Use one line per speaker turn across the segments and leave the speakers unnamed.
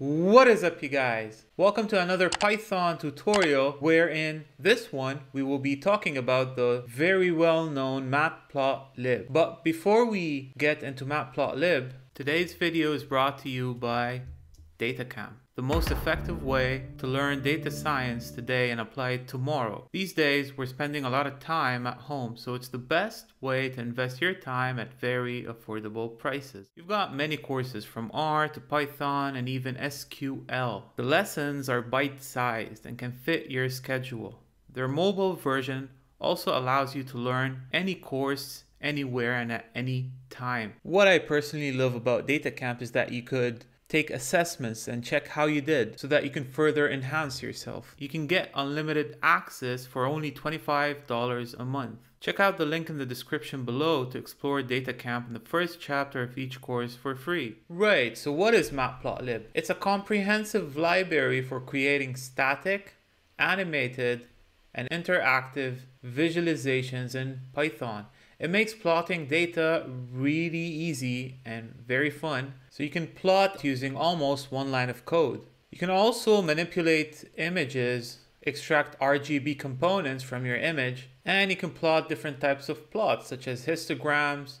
What is up you guys? Welcome to another Python tutorial wherein this one we will be talking about the very well known matplotlib. But before we get into matplotlib, today's video is brought to you by DataCamp the most effective way to learn data science today and apply it tomorrow. These days, we're spending a lot of time at home, so it's the best way to invest your time at very affordable prices. You've got many courses from R to Python and even SQL. The lessons are bite sized and can fit your schedule. Their mobile version also allows you to learn any course anywhere and at any time. What I personally love about DataCamp is that you could take assessments and check how you did so that you can further enhance yourself. You can get unlimited access for only $25 a month. Check out the link in the description below to explore DataCamp in the first chapter of each course for free. Right, so what is Matplotlib? It's a comprehensive library for creating static, animated, and interactive visualizations in Python. It makes plotting data really easy and very fun, so you can plot using almost one line of code. You can also manipulate images, extract RGB components from your image, and you can plot different types of plots such as histograms,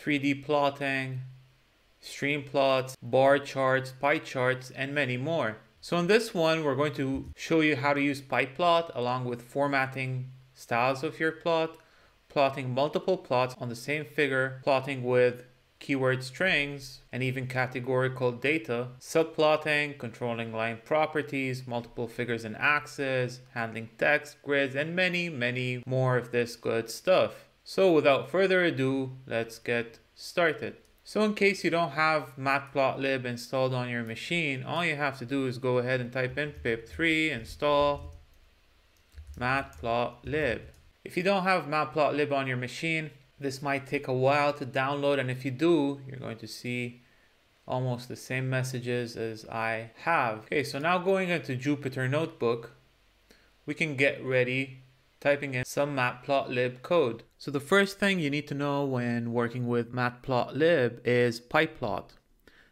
3D plotting, stream plots, bar charts, pie charts, and many more. So in this one, we're going to show you how to use pyplot along with formatting styles of your plot, plotting multiple plots on the same figure, plotting with keyword strings, and even categorical data, subplotting, controlling line properties, multiple figures and axes, handling text, grids, and many, many more of this good stuff. So without further ado, let's get started. So in case you don't have matplotlib installed on your machine, all you have to do is go ahead and type in pip3 install matplotlib. If you don't have matplotlib on your machine, this might take a while to download and if you do, you're going to see almost the same messages as I have. Okay, so now going into Jupyter Notebook, we can get ready typing in some matplotlib code. So the first thing you need to know when working with matplotlib is pyplot.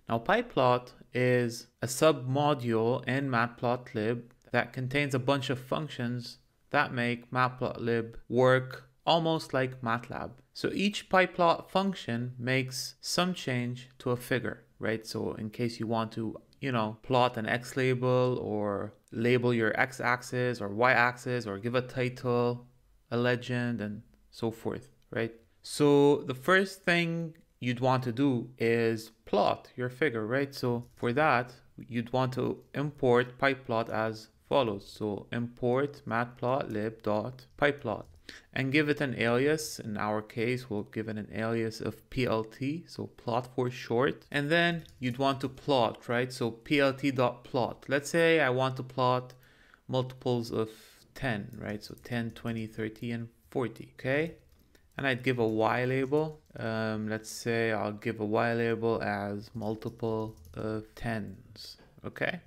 Now pyplot is a submodule in matplotlib that contains a bunch of functions that make matplotlib work almost like MATLAB. So each pyplot function makes some change to a figure, right? So in case you want to, you know, plot an X label or label your X axis or Y axis or give a title, a legend and so forth, right? So the first thing you'd want to do is plot your figure, right? So for that, you'd want to import pyplot as follows. So import matplotlib.pyplot and give it an alias. In our case, we'll give it an alias of plt, so plot for short. And then you'd want to plot, right? So plt.plot. Let's say I want to plot multiples of 10, right? So 10, 20, 30, and 40, okay? And I'd give a y label. Um, let's say I'll give a y label as multiple of tens, okay?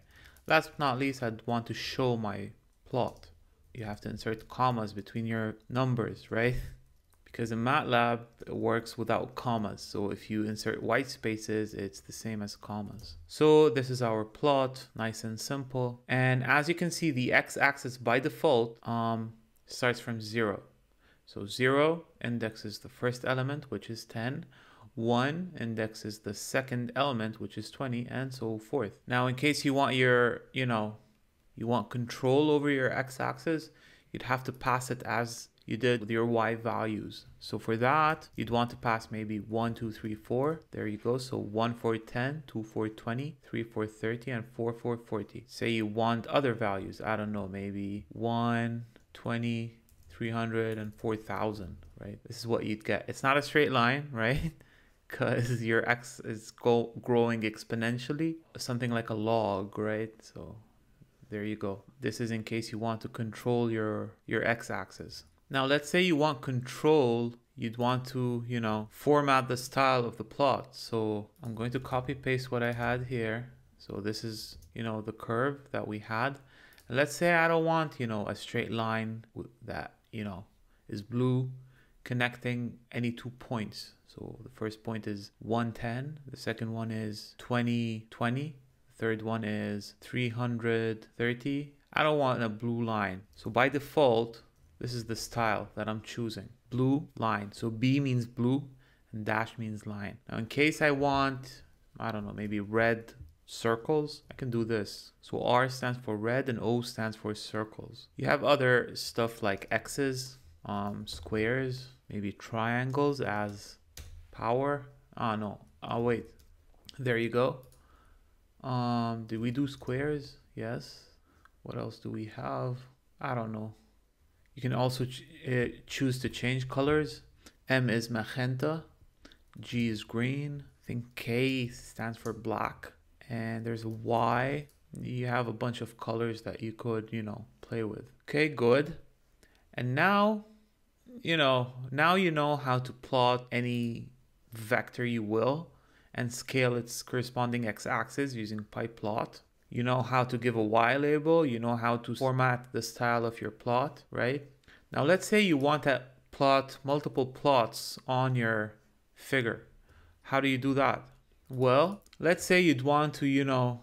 Last but not least, I'd want to show my plot. You have to insert commas between your numbers, right? Because in MATLAB, it works without commas. So if you insert white spaces, it's the same as commas. So this is our plot, nice and simple. And as you can see, the x-axis by default um, starts from zero. So zero indexes the first element, which is 10. 1 indexes the second element, which is 20, and so forth. Now, in case you want your, you know, you want control over your x-axis, you'd have to pass it as you did with your y values. So for that, you'd want to pass maybe 1, 2, 3, 4. There you go. So 1 for 10, 2 for 20, 3 for 30, and 4 for 40. Say you want other values. I don't know, maybe 1, 20, 300, and 4,000, right? This is what you'd get. It's not a straight line, right? Because your x is go growing exponentially, something like a log, right? So there you go. This is in case you want to control your, your x-axis. Now let's say you want control, you'd want to, you know, format the style of the plot. So I'm going to copy paste what I had here. So this is, you know, the curve that we had. And let's say I don't want, you know, a straight line that, you know, is blue connecting any two points. So the first point is 110, the second one is 2020, the third one is 330. I don't want a blue line. So by default, this is the style that I'm choosing. Blue line. So B means blue and dash means line. Now in case I want, I don't know, maybe red circles, I can do this. So R stands for red and O stands for circles. You have other stuff like X's, um, squares, maybe triangles as power. Ah, no. Oh, wait. There you go. Um, did we do squares? Yes. What else do we have? I don't know. You can also ch uh, choose to change colors. M is magenta. G is green. I think K stands for black. And there's Y. You have a bunch of colors that you could, you know, play with. Okay, good. And now, you know, now you know how to plot any vector you will and scale its corresponding x-axis using pyplot. You know how to give a y label, you know how to format the style of your plot, right? Now let's say you want to plot multiple plots on your figure. How do you do that? Well, let's say you'd want to, you know,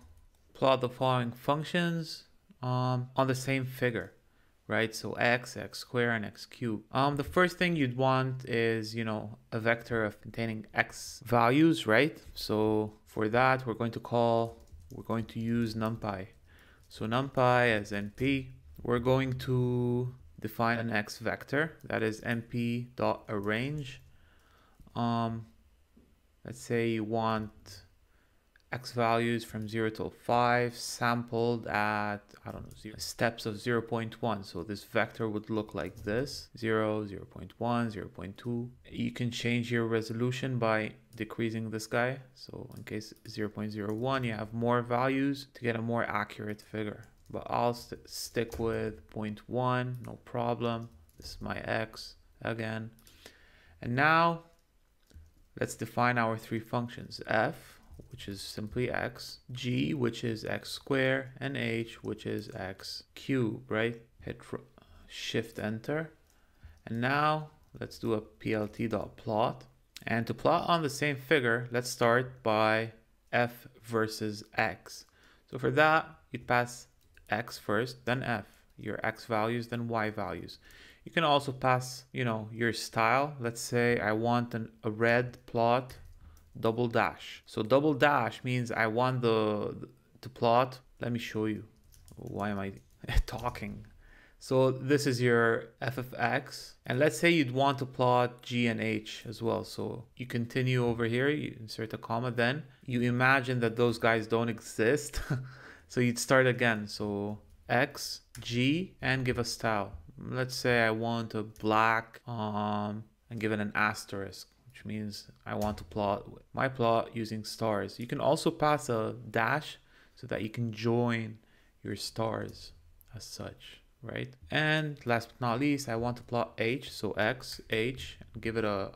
plot the following functions um, on the same figure right? So x, x squared, and x cubed. Um, the first thing you'd want is, you know, a vector of containing x values, right? So for that, we're going to call, we're going to use numpy. So numpy as np, we're going to define an x vector that is np dot arange. Um, let's say you want x values from 0 to 5 sampled at I don't know zero, steps of 0 0.1 so this vector would look like this 0 0 0.1 0 0.2 you can change your resolution by decreasing this guy. So in case 0 0.01 you have more values to get a more accurate figure. But I'll st stick with 0.1 no problem. This is my x again. And now let's define our three functions f which is simply x, g, which is x squared, and h, which is x cubed, right? Hit shift enter. And now let's do a plt dot plot. And to plot on the same figure, let's start by f versus x. So for that, you'd pass x first, then f, your x values, then y values. You can also pass, you know, your style. Let's say I want an, a red plot double dash. So double dash means I want the to plot. Let me show you. Why am I talking? So this is your ffx. And let's say you'd want to plot g and h as well. So you continue over here, you insert a comma, then you imagine that those guys don't exist. so you'd start again. So x, g, and give a style. Let's say I want a black um, and give it an asterisk which means I want to plot my plot using stars. You can also pass a dash so that you can join your stars as such, right? And last but not least, I want to plot H, so X, H, give it a,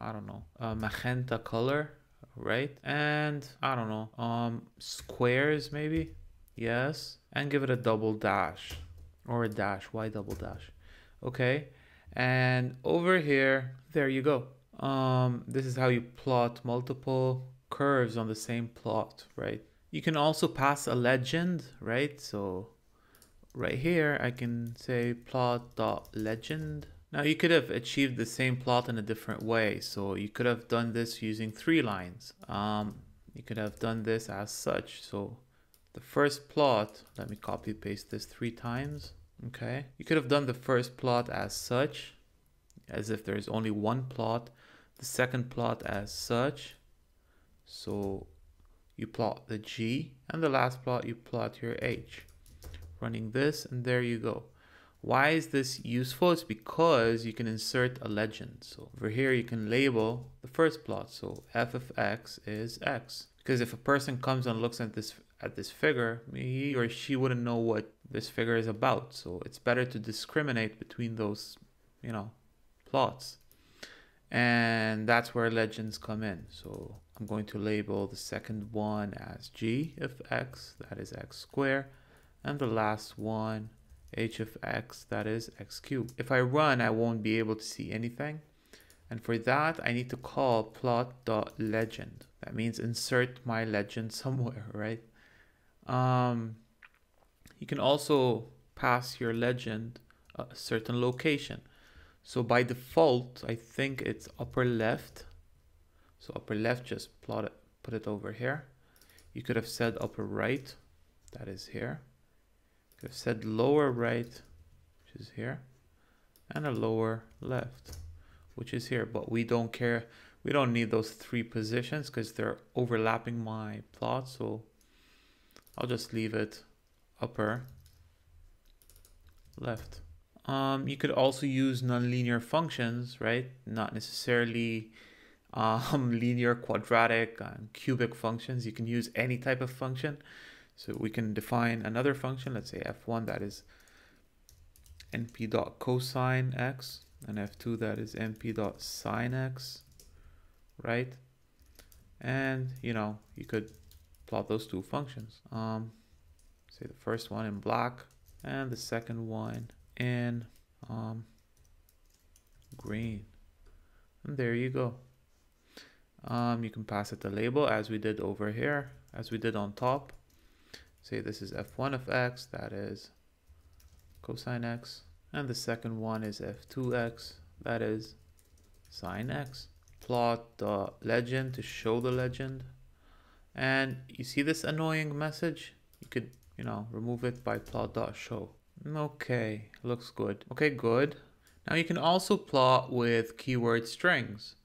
I don't know, a magenta color, right? And I don't know, um, squares maybe, yes, and give it a double dash or a dash, why double dash? Okay, and over here, there you go. Um, this is how you plot multiple curves on the same plot, right? You can also pass a legend, right? So right here, I can say plot dot legend. Now you could have achieved the same plot in a different way. So you could have done this using three lines. Um, you could have done this as such. So the first plot, let me copy paste this three times. Okay. You could have done the first plot as such, as if there's only one plot the second plot as such. So you plot the G and the last plot you plot your H. Running this and there you go. Why is this useful? It's because you can insert a legend. So over here you can label the first plot. So f of x is x. Because if a person comes and looks at this at this figure, he or she wouldn't know what this figure is about. So it's better to discriminate between those, you know, plots and that's where legends come in. So I'm going to label the second one as g of x, that is x squared, and the last one h of x, that is x cubed. If I run, I won't be able to see anything. And for that, I need to call plot.legend. That means insert my legend somewhere, right? um, you can also pass your legend a certain location. So by default, I think it's upper left. So upper left, just plot it, put it over here. You could have said upper right, that is here. You could have said lower right, which is here, and a lower left, which is here. But we don't care. We don't need those three positions because they're overlapping my plot. So I'll just leave it upper left. Um, you could also use nonlinear functions, right? Not necessarily um, linear, quadratic, and cubic functions. You can use any type of function. So we can define another function, let's say f1 that is np dot cosine x and f2 that is np dot sine x, right? And you know, you could plot those two functions. Um, say the first one in black and the second one in um, green. And there you go. Um, you can pass it the label as we did over here, as we did on top. Say this is f1 of x, that is cosine x. And the second one is f2x, that is sine x. Plot the legend to show the legend. And you see this annoying message? You could, you know, remove it by plot.show. Okay, looks good. Okay, good. Now you can also plot with keyword strings.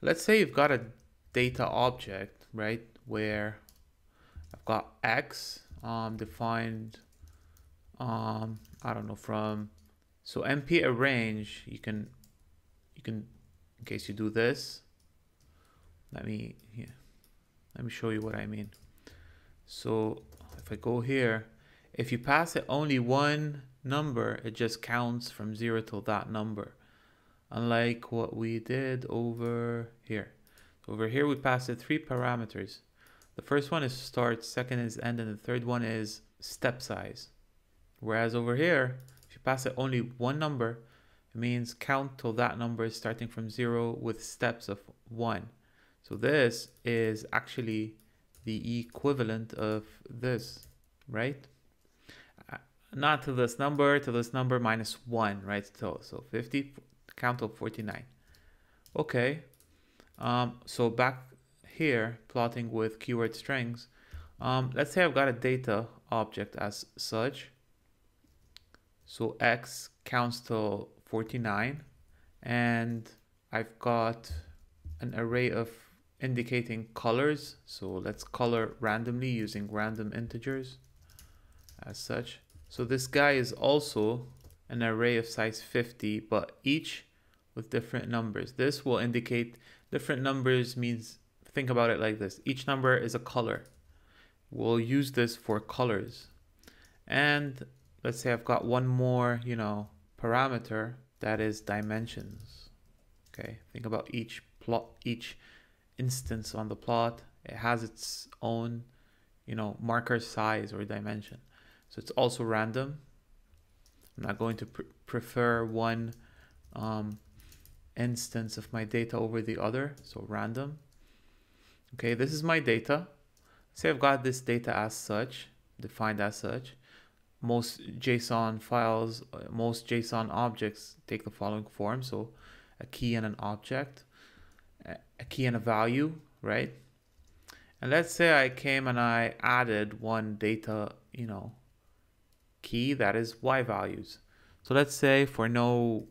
Let's say you've got a data object, right, where I've got x um, defined, um, I don't know, from, so np arange, you can, you can, in case you do this, let me, here, let me show you what I mean. So if I go here, if you pass it only one number, it just counts from zero till that number. Unlike what we did over here. over here we pass it three parameters. The first one is start, second is end, and the third one is step size. Whereas over here, if you pass it only one number, it means count till that number is starting from zero with steps of one. So this is actually the equivalent of this, right? Not to this number, to this number minus 1, right? So, so 50, count of 49. Okay, um, so back here, plotting with keyword strings, um, let's say I've got a data object as such. So x counts to 49, and I've got an array of indicating colors. So let's color randomly using random integers as such. So this guy is also an array of size 50, but each with different numbers. This will indicate different numbers means, think about it like this. Each number is a color. We'll use this for colors. And let's say I've got one more, you know, parameter that is dimensions. Okay, think about each plot, each instance on the plot. It has its own, you know, marker size or dimension. So it's also random. I'm not going to pr prefer one um, instance of my data over the other. So random. Okay, this is my data. Say I've got this data as such, defined as such. Most JSON files, uh, most JSON objects take the following form. So a key and an object, a key and a value, right? And let's say I came and I added one data, you know, key that is y values. So let's say for no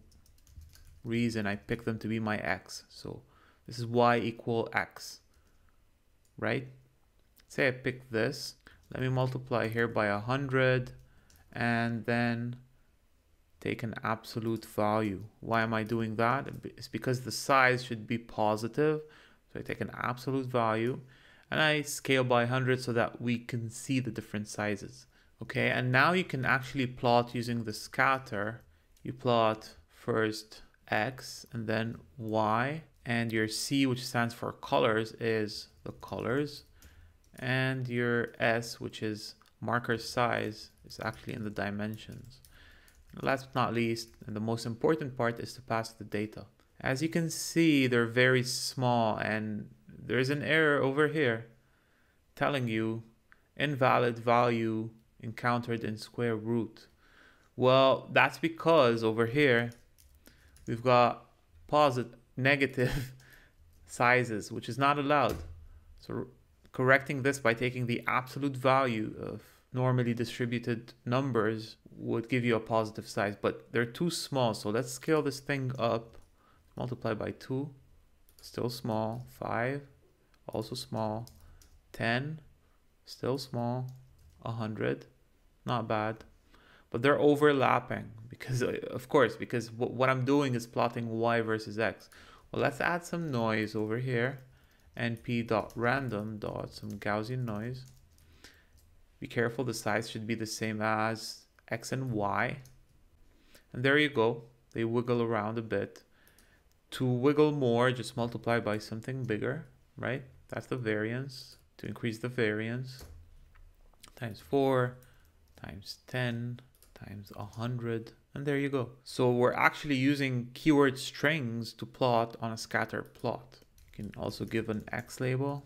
reason I pick them to be my x. So this is y equal x, right? Say I pick this. Let me multiply here by a 100 and then take an absolute value. Why am I doing that? It's because the size should be positive. So I take an absolute value and I scale by 100 so that we can see the different sizes. Okay, and now you can actually plot using the scatter. You plot first X and then Y and your C, which stands for colors, is the colors. And your S, which is marker size, is actually in the dimensions. last but not least, and the most important part is to pass the data. As you can see, they're very small and there's an error over here telling you invalid value encountered in square root. Well, that's because over here we've got positive, negative sizes, which is not allowed. So correcting this by taking the absolute value of normally distributed numbers would give you a positive size, but they're too small. So let's scale this thing up, multiply by two, still small, five, also small, 10, still small, 100, not bad. But they're overlapping because, uh, of course, because what I'm doing is plotting y versus x. Well, let's add some noise over here. np.random dot some Gaussian noise. Be careful, the size should be the same as x and y. And there you go. They wiggle around a bit. To wiggle more, just multiply by something bigger, right? That's the variance. To increase the variance, times 4, times 10, times 100, and there you go. So we're actually using keyword strings to plot on a scatter plot. You can also give an x label,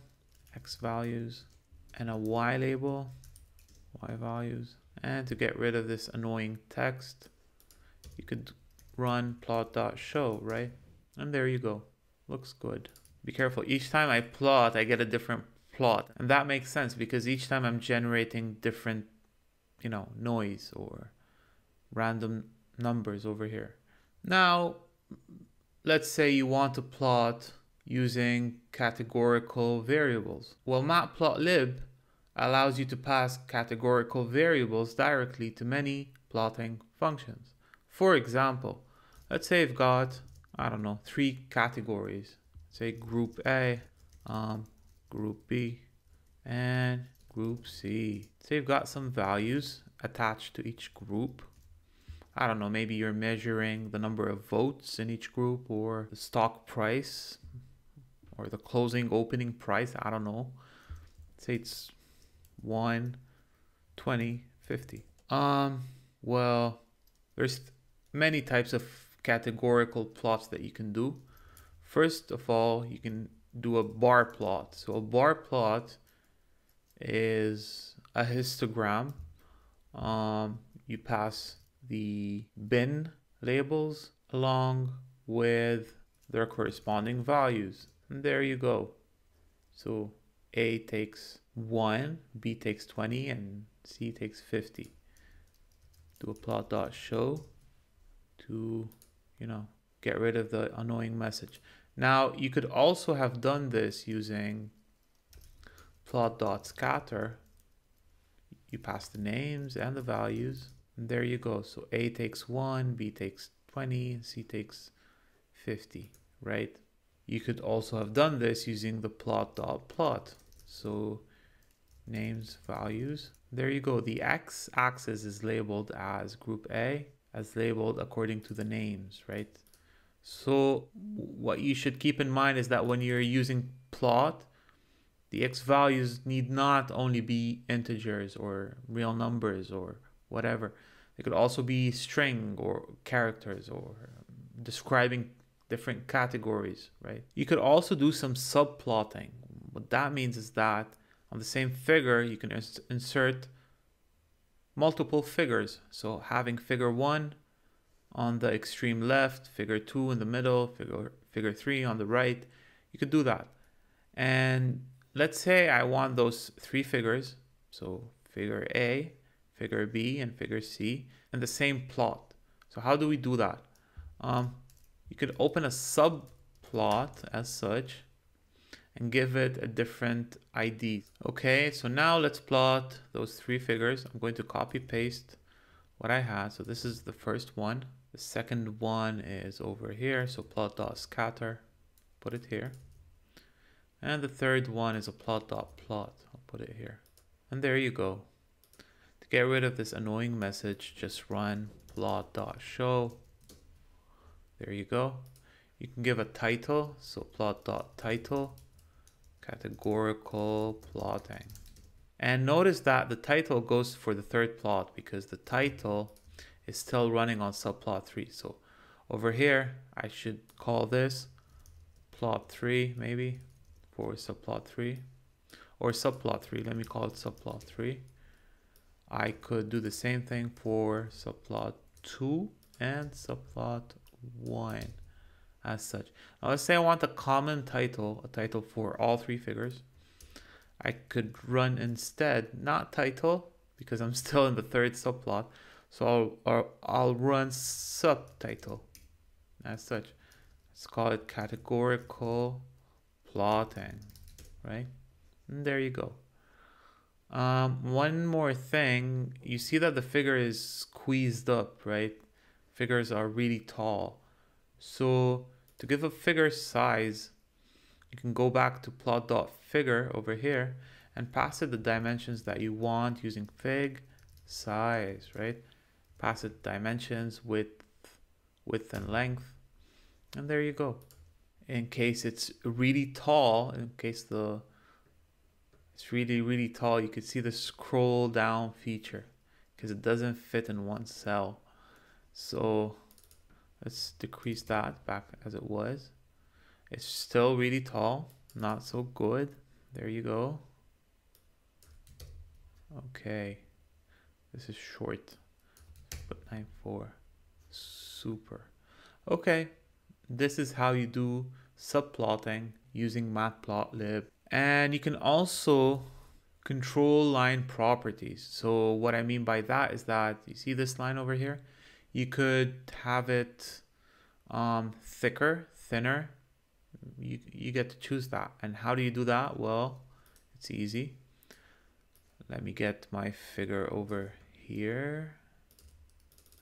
x values, and a y label, y values. And to get rid of this annoying text, you could run plot.show, right? And there you go. Looks good. Be careful. Each time I plot, I get a different plot. And that makes sense because each time I'm generating different, you know, noise or random numbers over here. Now, let's say you want to plot using categorical variables. Well, matplotlib allows you to pass categorical variables directly to many plotting functions. For example, let's say I've got, I don't know, three categories. Say group A, um, group B, and group C. So you've got some values attached to each group. I don't know, maybe you're measuring the number of votes in each group or the stock price or the closing opening price. I don't know. Say it's 1, 20, 50. Um, well, there's many types of categorical plots that you can do. First of all, you can do a bar plot. So a bar plot is a histogram. Um, you pass the bin labels along with their corresponding values. And there you go. So A takes 1, B takes 20, and C takes 50. Do a plot dot show to, you know, get rid of the annoying message. Now you could also have done this using plot dot scatter. You pass the names and the values and there you go. So A takes 1, B takes 20, C takes 50, right? You could also have done this using the plot dot plot. So names, values. There you go. The x axis is labeled as group A, as labeled according to the names, right? So what you should keep in mind is that when you're using plot, the x values need not only be integers or real numbers or whatever. They could also be string or characters or um, describing different categories, right? You could also do some subplotting. What that means is that on the same figure, you can ins insert multiple figures. So having figure one on the extreme left, figure two in the middle, figure, figure three on the right, you could do that. And let's say I want those three figures. So figure A figure B and figure C in the same plot. So how do we do that? Um, you could open a subplot as such and give it a different ID. Okay, so now let's plot those three figures. I'm going to copy paste what I had. So this is the first one. The second one is over here. So plot dot scatter, put it here. And the third one is a plot dot plot. I'll put it here. And there you go. To get rid of this annoying message, just run plot.show. There you go. You can give a title, so plot.title, categorical plotting. And notice that the title goes for the third plot because the title is still running on subplot 3. So over here, I should call this plot 3 maybe for subplot 3. or subplot 3. Let me call it subplot 3. I could do the same thing for subplot 2 and subplot 1 as such. Now let's say I want a common title, a title for all three figures. I could run instead, not title, because I'm still in the third subplot. So I'll, I'll run subtitle as such. Let's call it categorical plotting, right? And there you go. Um, one more thing, you see that the figure is squeezed up, right? Figures are really tall. So to give a figure size, you can go back to plot.figure over here and pass it the dimensions that you want using fig size, right? Pass it dimensions, width, width and length. And there you go. In case it's really tall, in case the it's really, really tall, you can see the scroll down feature because it doesn't fit in one cell. So let's decrease that back as it was. It's still really tall, not so good. There you go. Okay, this is short, but 9.4, super. Okay, this is how you do subplotting using matplotlib. And you can also control line properties. So what I mean by that is that you see this line over here? You could have it um, thicker, thinner. You, you get to choose that. And how do you do that? Well, it's easy. Let me get my figure over here.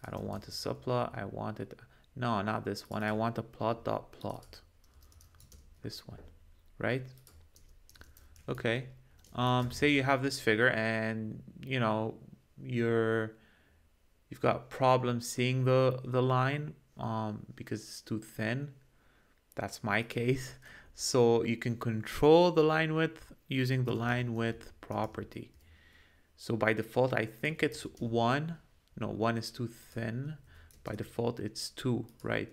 I don't want a subplot. I want it. No, not this one. I want a plot dot plot. This one, right? Okay. Um, say you have this figure and you know you're you've got problems seeing the the line um, because it's too thin. That's my case. So you can control the line width using the line width property. So by default, I think it's one. No, one is too thin. By default, it's two, right?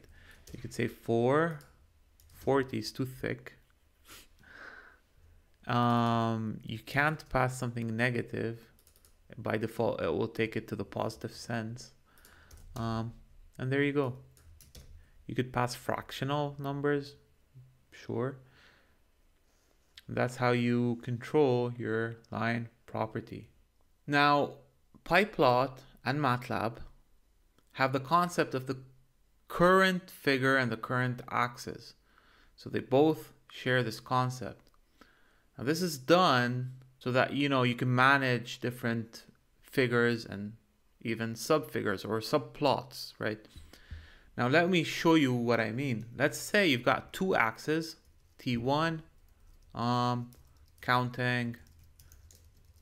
You could say four. 40 is too thick. Um, you can't pass something negative. By default, it will take it to the positive sense. Um, and there you go. You could pass fractional numbers, sure. That's how you control your line property. Now, PyPlot and MATLAB have the concept of the current figure and the current axis. So they both share this concept. Now this is done so that you know you can manage different figures and even subfigures or subplots, right? Now let me show you what I mean. Let's say you've got two axes, T1, um, counting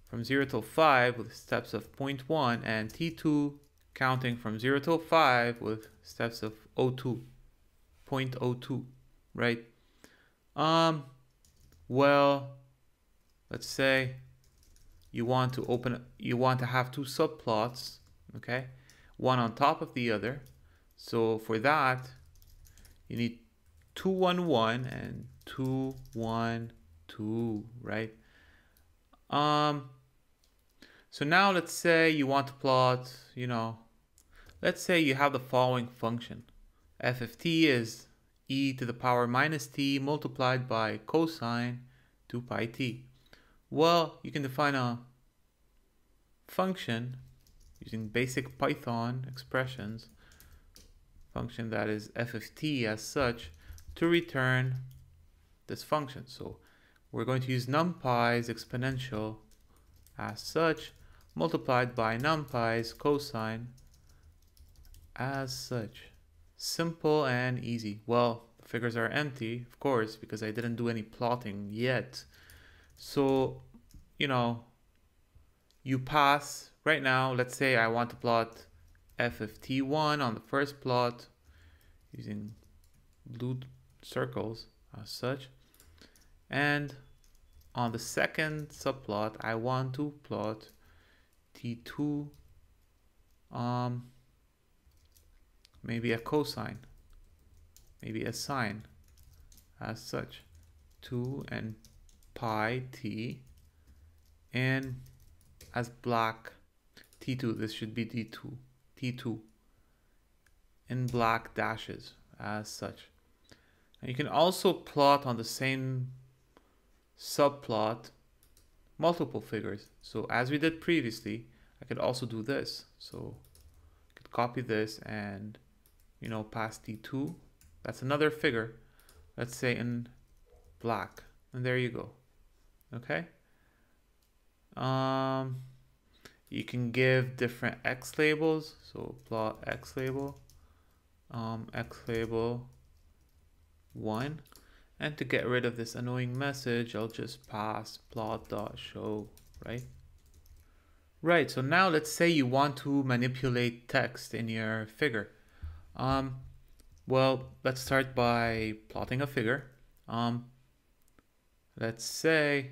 from 0 till 5 with steps of 0.1 and T2 counting from 0 to 5 with steps of 02, 0.02, right? Um, well, let's say you want to open, you want to have two subplots, okay? One on top of the other. So for that, you need 211 and 212, right? Um, so now let's say you want to plot, you know, let's say you have the following function. f of t is e to the power minus t multiplied by cosine 2 pi t. Well, you can define a function using basic Python expressions, function that is f of t as such, to return this function. So we're going to use numpy's exponential as such multiplied by numpy's cosine as such. Simple and easy. Well, the figures are empty, of course, because I didn't do any plotting yet. So, you know, you pass right now, let's say I want to plot f of t1 on the first plot using blue circles as such. And on the second subplot, I want to plot t2 um, maybe a cosine maybe a sine as such 2 and pi t and as black T2. This should be T2. T2 in black dashes as such. And you can also plot on the same subplot multiple figures. So as we did previously, I could also do this. So I could copy this and, you know, pass T2. That's another figure, let's say in black. And there you go. Okay. Um, you can give different X labels. So plot X label, um, X label one. And to get rid of this annoying message, I'll just pass plot dot show, right? Right, so now let's say you want to manipulate text in your figure. Um, well, let's start by plotting a figure. Um, let's say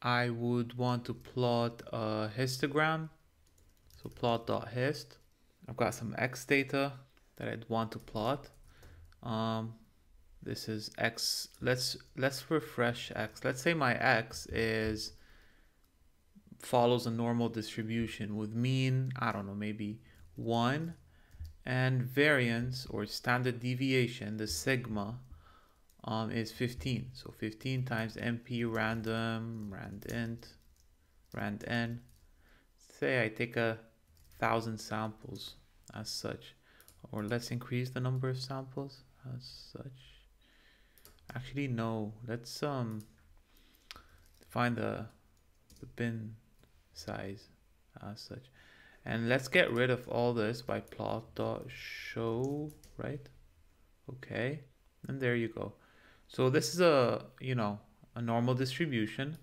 I would want to plot a histogram. So plot.hist. I've got some x data that I'd want to plot. Um, this is x. Let's let's refresh x. Let's say my x is follows a normal distribution with mean, I don't know, maybe 1 and variance or standard deviation, the sigma um, is 15. So 15 times np random, rand int, rand n. Say I take a thousand samples as such, or let's increase the number of samples as such. Actually, no, let's um find the, the bin size as such. And let's get rid of all this by plot dot show, right? Okay, and there you go. So this is a, you know, a normal distribution.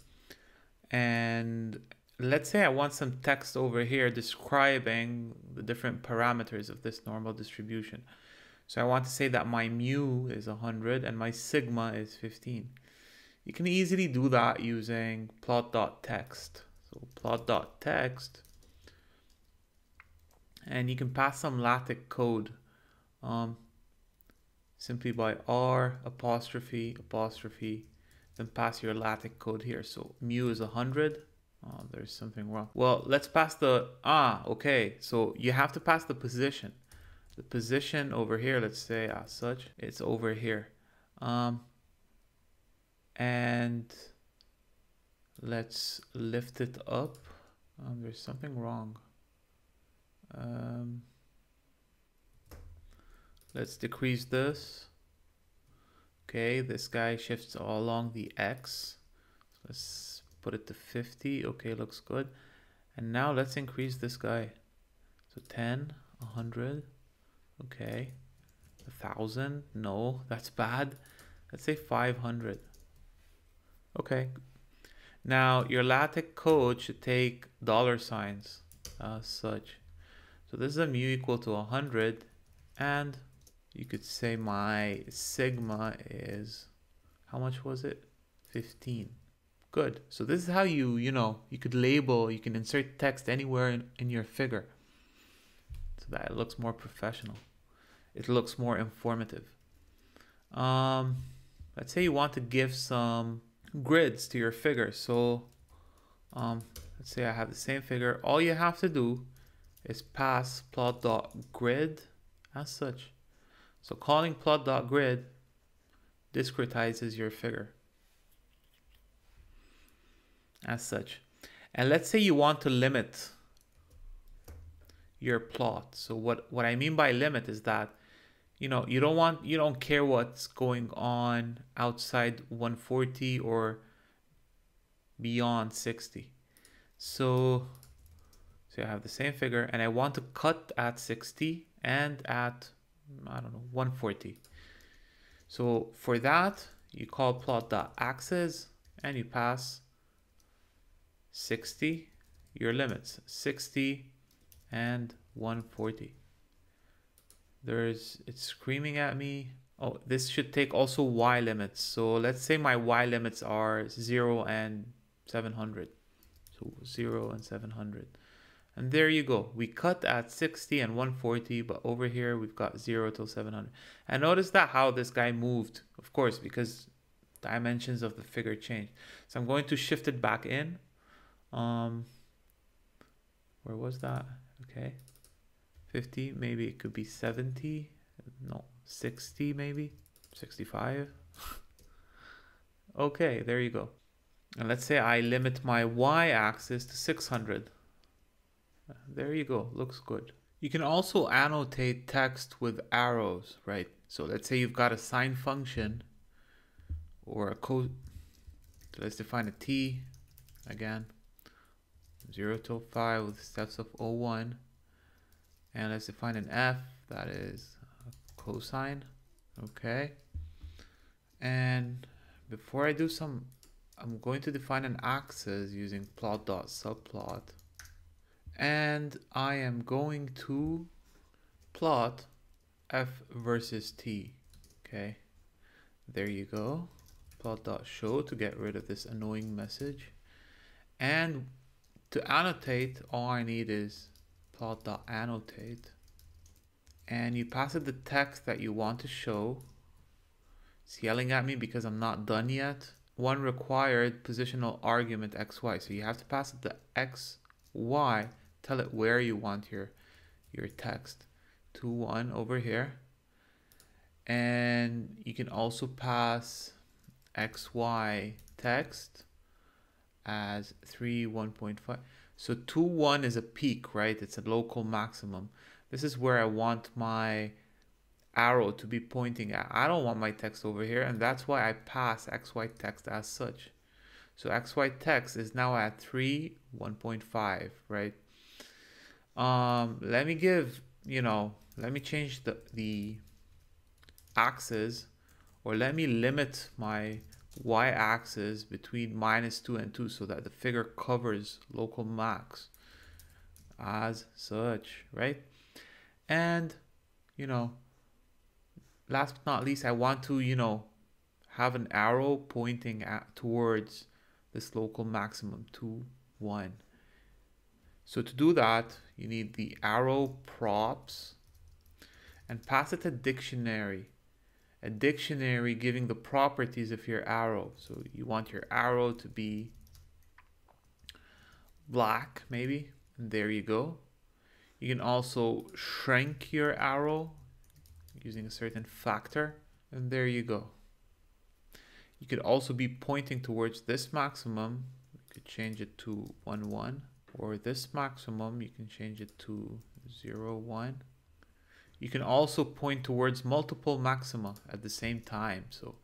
And let's say I want some text over here describing the different parameters of this normal distribution. So I want to say that my mu is 100 and my sigma is 15. You can easily do that using plot.text. So plot.text and you can pass some LaTeX code. Um, simply by R apostrophe apostrophe then pass your LaTeX code here. So mu is 100. Oh, there's something wrong. Well, let's pass the, ah, okay. So you have to pass the position. The position over here, let's say as such, it's over here. Um, and let's lift it up. Um, there's something wrong. Um, Let's decrease this. Okay, this guy shifts all along the X. So let's put it to 50. Okay, looks good. And now let's increase this guy. So 10, 100. Okay. A thousand. No, that's bad. Let's say 500. Okay. Now your LaTeX code should take dollar signs as such. So this is a mu equal to 100 and you could say my sigma is how much was it? 15 good. So this is how you you know you could label you can insert text anywhere in, in your figure so that it looks more professional. It looks more informative. Um let's say you want to give some grids to your figure. So um let's say i have the same figure. All you have to do is pass plot dot grid as such so calling plot.grid discretizes your figure as such. And let's say you want to limit your plot. So what, what I mean by limit is that, you know, you don't want, you don't care what's going on outside 140 or beyond 60. So, I have the same figure and I want to cut at 60 and at I don't know, 140. So for that, you call plot the axis and you pass 60, your limits, 60 and 140. There's, it's screaming at me. Oh, this should take also Y limits. So let's say my Y limits are zero and 700. So zero and 700. And there you go. We cut at 60 and 140, but over here we've got 0 till 700. And notice that how this guy moved, of course, because dimensions of the figure changed. So I'm going to shift it back in. Um, where was that? Okay. 50, maybe it could be 70. No, 60 maybe. 65. okay, there you go. And let's say I limit my y-axis to 600. There you go, looks good. You can also annotate text with arrows, right? So let's say you've got a sine function or a code. Let's define a t again, 0 to 5 with steps of 01. And let's define an f, that is cosine, okay? And before I do some, I'm going to define an axis using plot.subplot. And I am going to plot f versus t, okay? There you go. Plot.show to get rid of this annoying message. And to annotate, all I need is plot.annotate. And you pass it the text that you want to show. It's yelling at me because I'm not done yet. One required positional argument xy. So you have to pass it the xy, tell it where you want your, your text. To 1 over here. And you can also pass xy text as 3 1.5 so 2 1 is a peak right? It's a local maximum. This is where I want my arrow to be pointing at. I don't want my text over here and that's why I pass xy text as such. So xy text is now at 3 1.5 right um let me give you know let me change the the axis or let me limit my y-axis between minus 2 and 2 so that the figure covers local max as such, right? And, you know, last but not least, I want to, you know, have an arrow pointing at towards this local maximum 2, 1. So to do that, you need the arrow props and pass it a dictionary a dictionary giving the properties of your arrow. So you want your arrow to be black, maybe. And there you go. You can also shrink your arrow using a certain factor. And there you go. You could also be pointing towards this maximum. You could change it to 1, 1. Or this maximum, you can change it to 0, 1 you can also point towards multiple maxima at the same time. So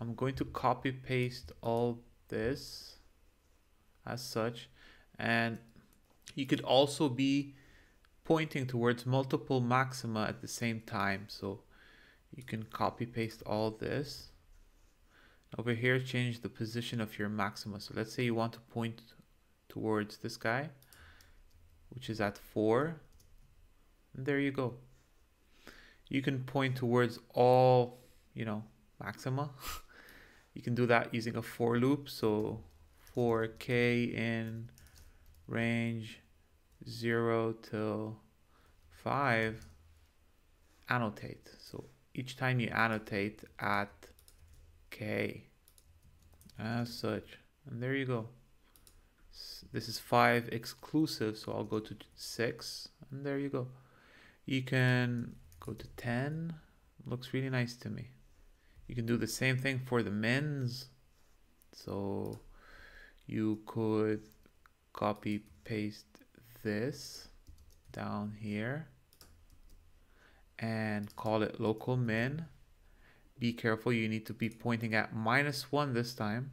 I'm going to copy paste all this as such. And you could also be pointing towards multiple maxima at the same time. So you can copy paste all this. Over here, change the position of your maxima. So let's say you want to point towards this guy, which is at 4. And there you go you can point towards all, you know, maxima. you can do that using a for loop. So for k in range 0 till 5, annotate. So each time you annotate at k as such. And there you go. This is 5 exclusive, so I'll go to 6. And there you go. You can Go to 10. Looks really nice to me. You can do the same thing for the men's So you could copy paste this down here and call it local min. Be careful, you need to be pointing at minus 1 this time.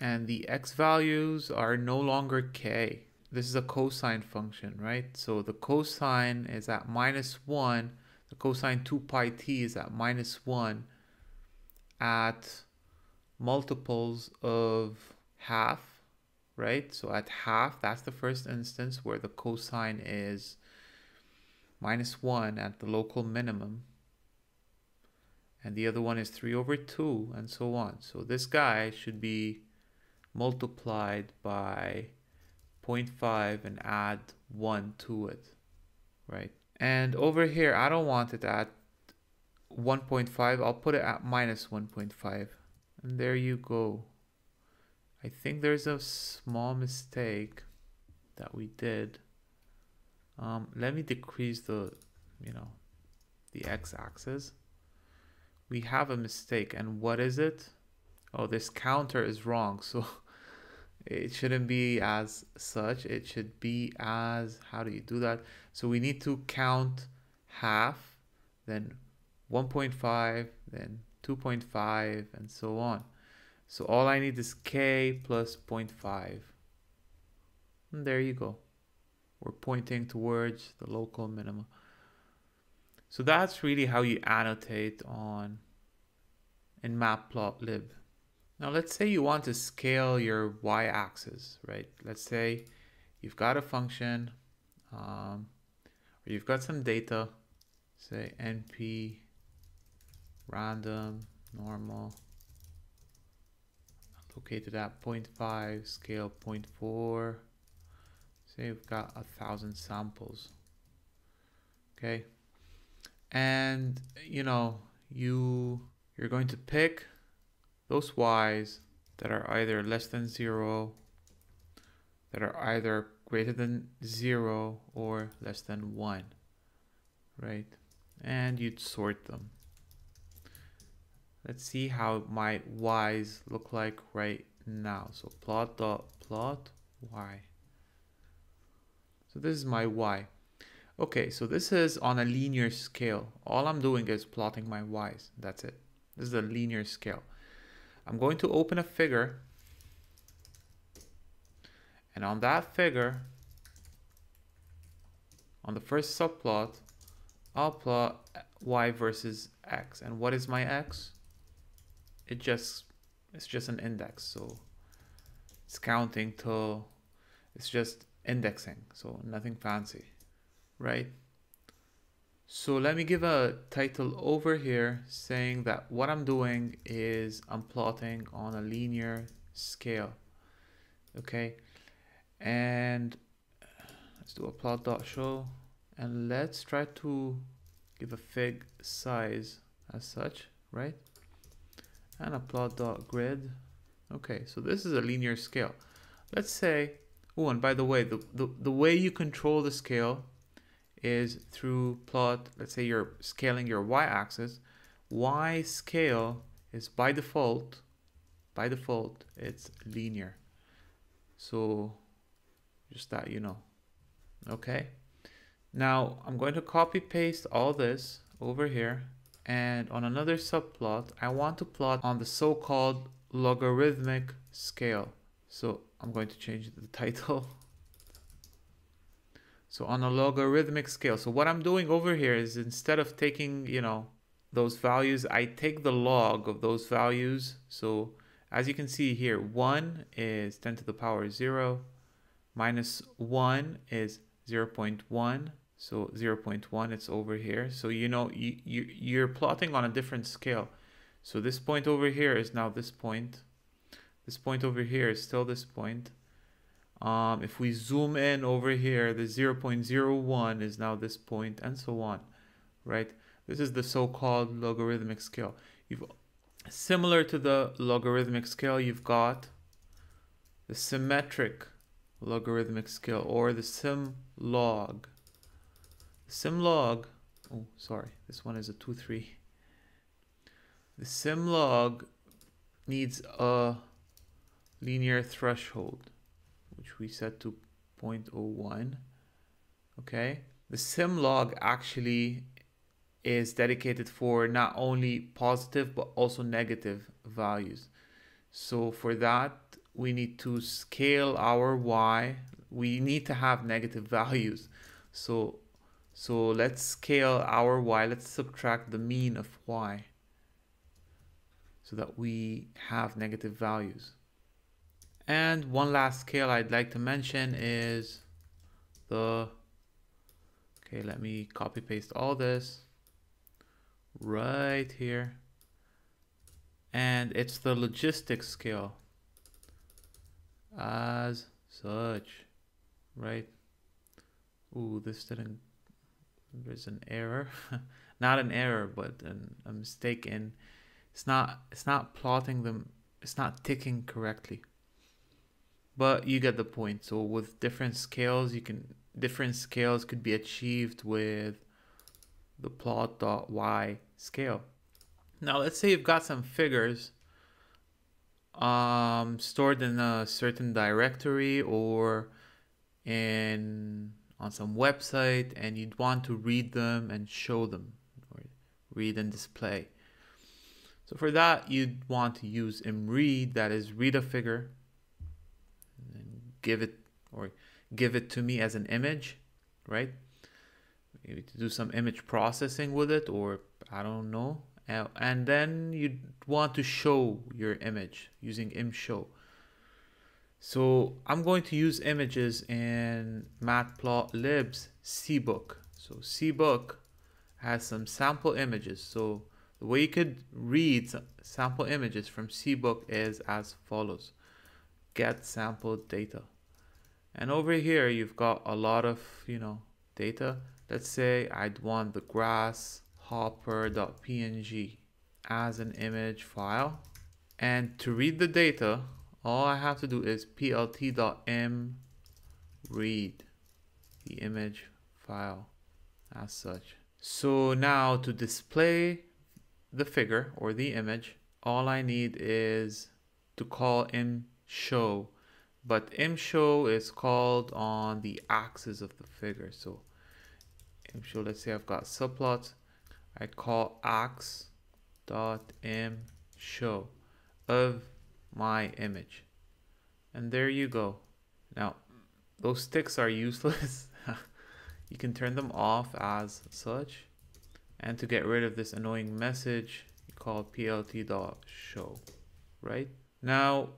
And the x values are no longer k this is a cosine function, right? So the cosine is at minus 1. The cosine 2 pi t is at minus 1 at multiples of half, right? So at half, that's the first instance where the cosine is minus 1 at the local minimum. And the other one is 3 over 2 and so on. So this guy should be multiplied by 0.5 and add 1 to it, right? And over here, I don't want it at 1.5. I'll put it at minus 1.5. And there you go. I think there's a small mistake that we did. Um, let me decrease the, you know, the x-axis. We have a mistake, and what is it? Oh, this counter is wrong, so it shouldn't be as such. It should be as, how do you do that? So we need to count half, then 1.5, then 2.5, and so on. So all I need is k plus 0.5. And there you go. We're pointing towards the local minima. So that's really how you annotate on in matplotlib. Now let's say you want to scale your y-axis, right? Let's say you've got a function, um, or you've got some data, say np random normal located at 0.5 scale 0.4 say we've got a thousand samples okay and you know you you're going to pick those y's that are either less than zero that are either greater than zero or less than one right? And you'd sort them. Let's see how my y's look like right now. So plot dot plot y. So this is my y. Okay so this is on a linear scale. All I'm doing is plotting my y's. That's it. This is a linear scale I'm going to open a figure. And on that figure on the first subplot I'll plot y versus x. And what is my x? It just it's just an index. So it's counting till it's just indexing. So nothing fancy right so let me give a title over here saying that what I'm doing is I'm plotting on a linear scale okay and let's do a plot dot show and let's try to give a fig size as such right and a plot dot grid. Okay, so this is a linear scale. Let's say, oh, and by the way, the, the, the way you control the scale is through plot, let's say you're scaling your y-axis. Y scale is by default, by default, it's linear. So just that you know. Okay. Now I'm going to copy paste all this over here and on another subplot, I want to plot on the so-called logarithmic scale. So I'm going to change the title. So on a logarithmic scale. So what I'm doing over here is instead of taking, you know, those values, I take the log of those values. So as you can see here, 1 is 10 to the power 0, minus 1 is 0 0.1, so 0.1, it's over here. So you know, you, you, you're plotting on a different scale. So this point over here is now this point. This point over here is still this point. Um, if we zoom in over here, the 0.01 is now this point and so on, right? This is the so-called logarithmic scale. You've Similar to the logarithmic scale, you've got the symmetric logarithmic scale or the sim log Symlog, oh, sorry, this one is a 2-3. The symlog needs a linear threshold, which we set to 0.01. Okay, the symlog actually is dedicated for not only positive but also negative values. So for that, we need to scale our y. We need to have negative values. So so let's scale our y, let's subtract the mean of y so that we have negative values. And one last scale I'd like to mention is the, okay, let me copy paste all this right here. And it's the logistics scale as such, right? Ooh, this didn't there's an error not an error but an, a mistake in it's not it's not plotting them it's not ticking correctly but you get the point. So with different scales, you can different scales could be achieved with the plot.y scale. Now let's say you've got some figures um, stored in a certain directory or in on some website and you'd want to read them and show them or read and display. So for that, you'd want to use imread, that is read a figure give it or give it to me as an image, right? Maybe to do some image processing with it or I don't know. And then you'd want to show your image using imshow. So I'm going to use images in matplotlib's cbook. So cbook has some sample images. So the way you could read sample images from cbook is as follows. Get sample data. And over here, you've got a lot of, you know, data. Let's say I'd want the grasshopper.png as an image file. And to read the data, all I have to do is plt.m read the image file as such. So now to display the figure or the image, all I need is to call imshow. But imshow is called on the axis of the figure. So imshow, let's say I've got subplots. I call ax dot imshow of my image. And there you go. Now, those sticks are useless. you can turn them off as such. And to get rid of this annoying message, you call plt.show, right? Now,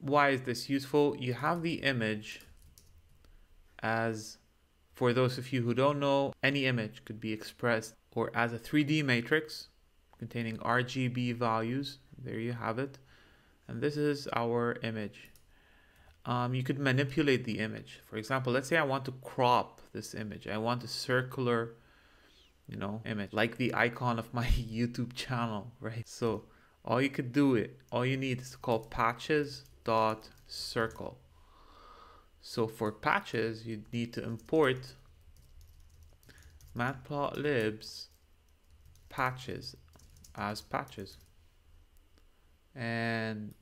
why is this useful? You have the image as, for those of you who don't know, any image could be expressed or as a 3D matrix containing RGB values. There you have it. And this is our image. Um, you could manipulate the image. For example, let's say I want to crop this image. I want a circular, you know, image, like the icon of my YouTube channel, right? So all you could do it, all you need is to call patches dot circle. So for patches, you need to import matplotlib's patches as patches. And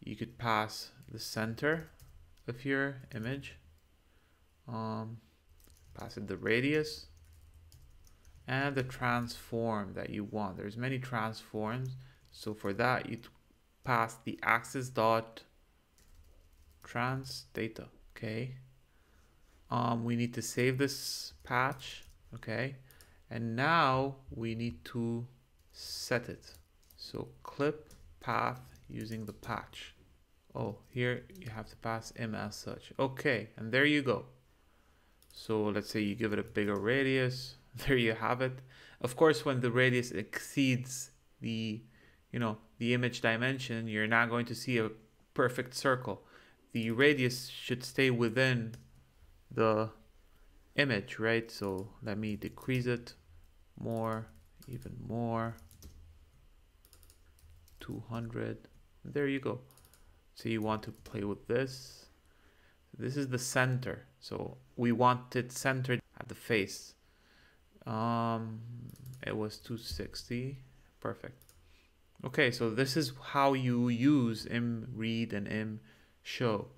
you could pass the center of your image um, pass it the radius and the transform that you want. There's many transforms. So for that you pass the axis dot trans data okay um, we need to save this patch okay and now we need to set it so clip path using the patch. Oh, here you have to pass im as such. Okay, and there you go. So let's say you give it a bigger radius. There you have it. Of course, when the radius exceeds the, you know, the image dimension, you're not going to see a perfect circle. The radius should stay within the image, right? So let me decrease it more, even more. 200 there you go. So you want to play with this. This is the center. So we want it centered at the face. Um it was 260 perfect. Okay so this is how you use im read and im show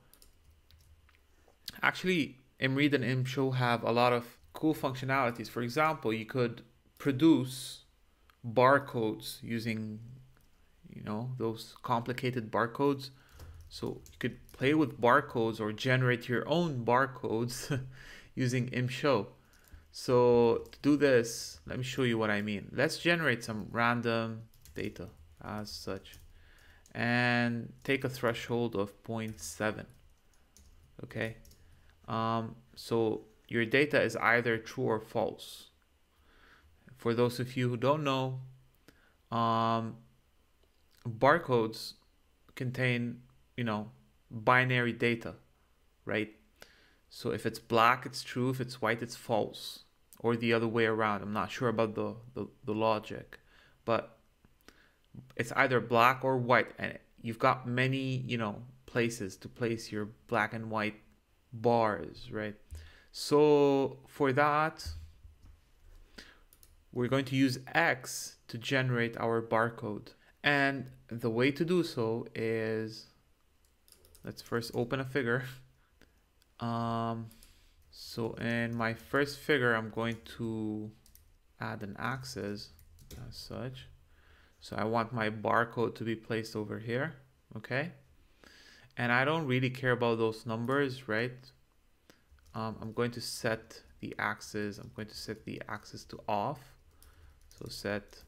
actually im read and im show have a lot of cool functionalities for example you could produce barcodes using you know, those complicated barcodes. So you could play with barcodes or generate your own barcodes using imshow. So to do this, let me show you what I mean. Let's generate some random data as such and take a threshold of 0.7. Okay. Um, so your data is either true or false. For those of you who don't know, um, barcodes contain, you know, binary data, right? So if it's black, it's true. If it's white, it's false. Or the other way around. I'm not sure about the, the, the logic. But it's either black or white. And you've got many, you know, places to place your black and white bars, right? So for that, we're going to use X to generate our barcode. And the way to do so is, let's first open a figure. Um, so in my first figure, I'm going to add an axis as such. So I want my barcode to be placed over here, okay? And I don't really care about those numbers, right? Um, I'm going to set the axis, I'm going to set the axis to off. So set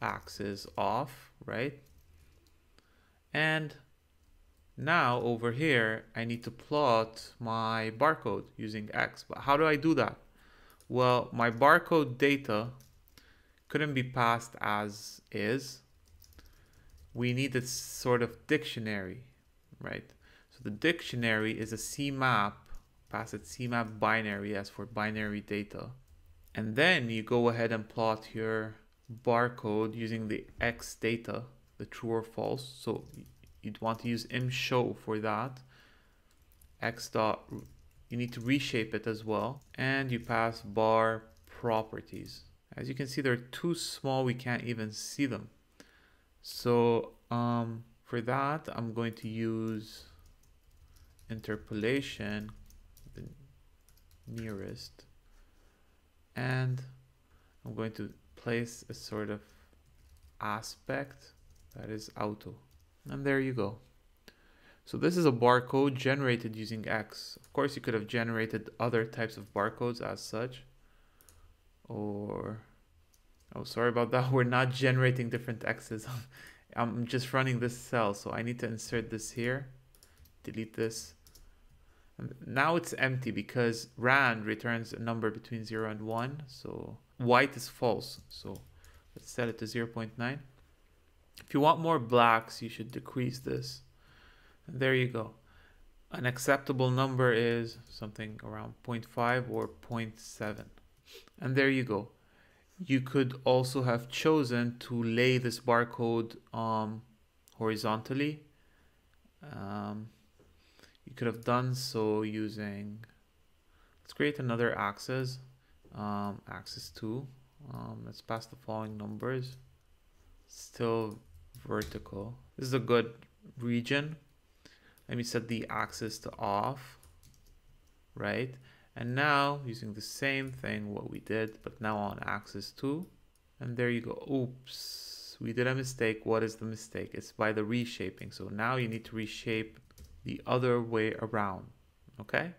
axis off, right? And now over here, I need to plot my barcode using X. But how do I do that? Well, my barcode data couldn't be passed as is. We need a sort of dictionary, right? So the dictionary is a CMAP, pass it CMAP binary as for binary data. And then you go ahead and plot your barcode using the X data, the true or false. So you'd want to use imshow for that. X dot, you need to reshape it as well. And you pass bar properties. As you can see, they're too small, we can't even see them. So um, for that, I'm going to use interpolation, the nearest, and I'm going to place a sort of aspect that is auto. And there you go. So this is a barcode generated using X. Of course, you could have generated other types of barcodes as such. Or, oh, sorry about that. We're not generating different X's. I'm just running this cell, so I need to insert this here. Delete this. Now it's empty because rand returns a number between 0 and 1. So white is false. So let's set it to 0 0.9. If you want more blacks, you should decrease this. And there you go. An acceptable number is something around 0.5 or 0.7. And there you go. You could also have chosen to lay this barcode um, horizontally. Um, you could have done so using, let's create another axis, um, axis 2. Um, let's pass the following numbers. Still vertical. This is a good region. Let me set the axis to off, right? And now using the same thing, what we did, but now on axis two. And there you go. Oops, we did a mistake. What is the mistake? It's by the reshaping. So now you need to reshape the other way around, okay?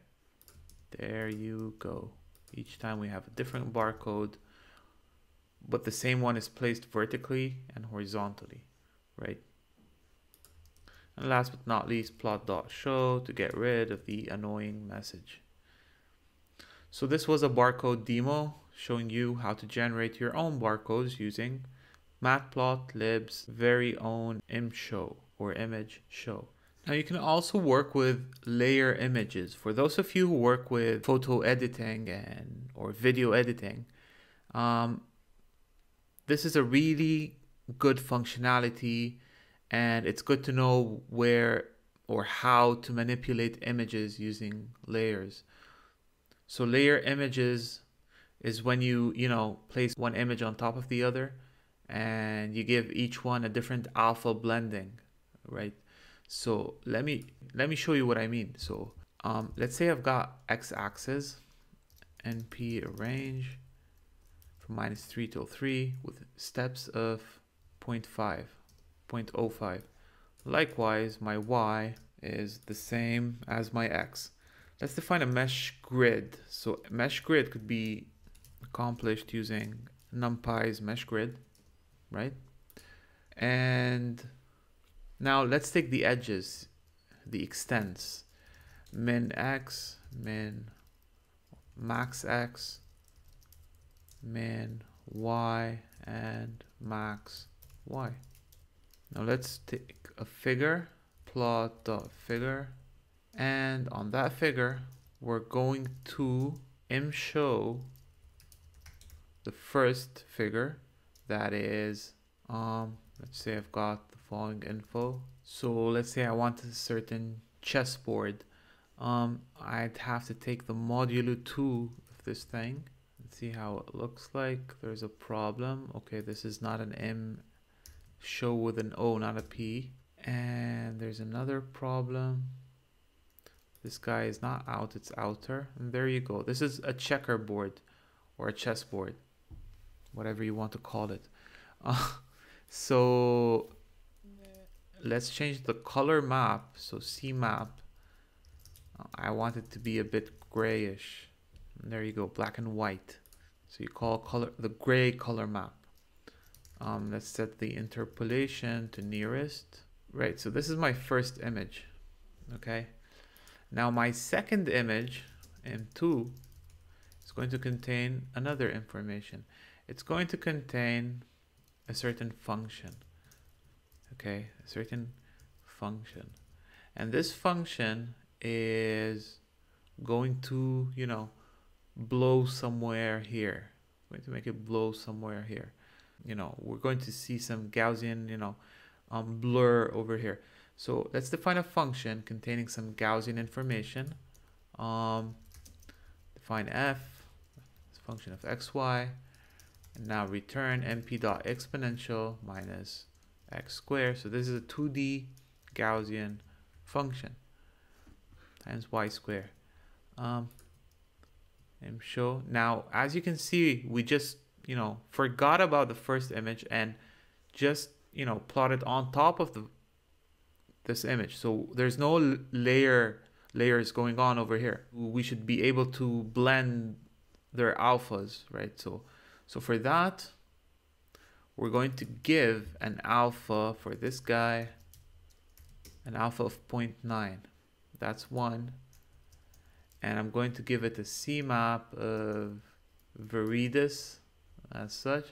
There you go. Each time we have a different barcode, but the same one is placed vertically and horizontally right? And last but not least, plot.show to get rid of the annoying message. So this was a barcode demo showing you how to generate your own barcodes using Matplotlib's very own imshow or image show. Now you can also work with layer images. For those of you who work with photo editing and or video editing, um, this is a really good functionality and it's good to know where or how to manipulate images using layers. So layer images is when you, you know, place one image on top of the other and you give each one a different alpha blending, right? So let me let me show you what I mean. So um, let's say I've got x-axis, np arange from minus 3 till 3 with steps of 0.5, 0.05. Likewise, my y is the same as my x. Let's define a mesh grid. So mesh grid could be accomplished using NumPy's mesh grid, right? And now let's take the edges, the extents, min x, min max x, min y, and max y. Now let's take a figure, plot dot figure, and on that figure, we're going to m show the first figure that is, um, let's say I've got the following info, So let's say I want a certain chessboard. Um, I'd have to take the modulo 2 of this thing see how it looks like. There's a problem. Okay, this is not an M show with an O, not a P. And there's another problem. This guy is not out, it's outer. And there you go. This is a checkerboard or a chessboard, whatever you want to call it. Uh, so let's change the color map. So C map, uh, I want it to be a bit grayish. And there you go, black and white. So you call color the gray color map. Um, let's set the interpolation to nearest. Right, so this is my first image, okay? Now my second image, M2, is going to contain another information. It's going to contain a certain function, okay? A certain function. And this function is going to, you know, blow somewhere here. Going to make it blow somewhere here. You know, we're going to see some Gaussian, you know, um, blur over here. So let's define a function containing some Gaussian information. Um, define f, function of xy, and now return np dot exponential minus x squared. So this is a 2D Gaussian function times y squared. Um, and show now, as you can see, we just you know forgot about the first image and just you know plotted on top of the this image. So there's no layer layers going on over here. We should be able to blend their alphas right? So so for that we're going to give an alpha for this guy an alpha of 0.9 that's one. And I'm going to give it a C map of Viridis as such.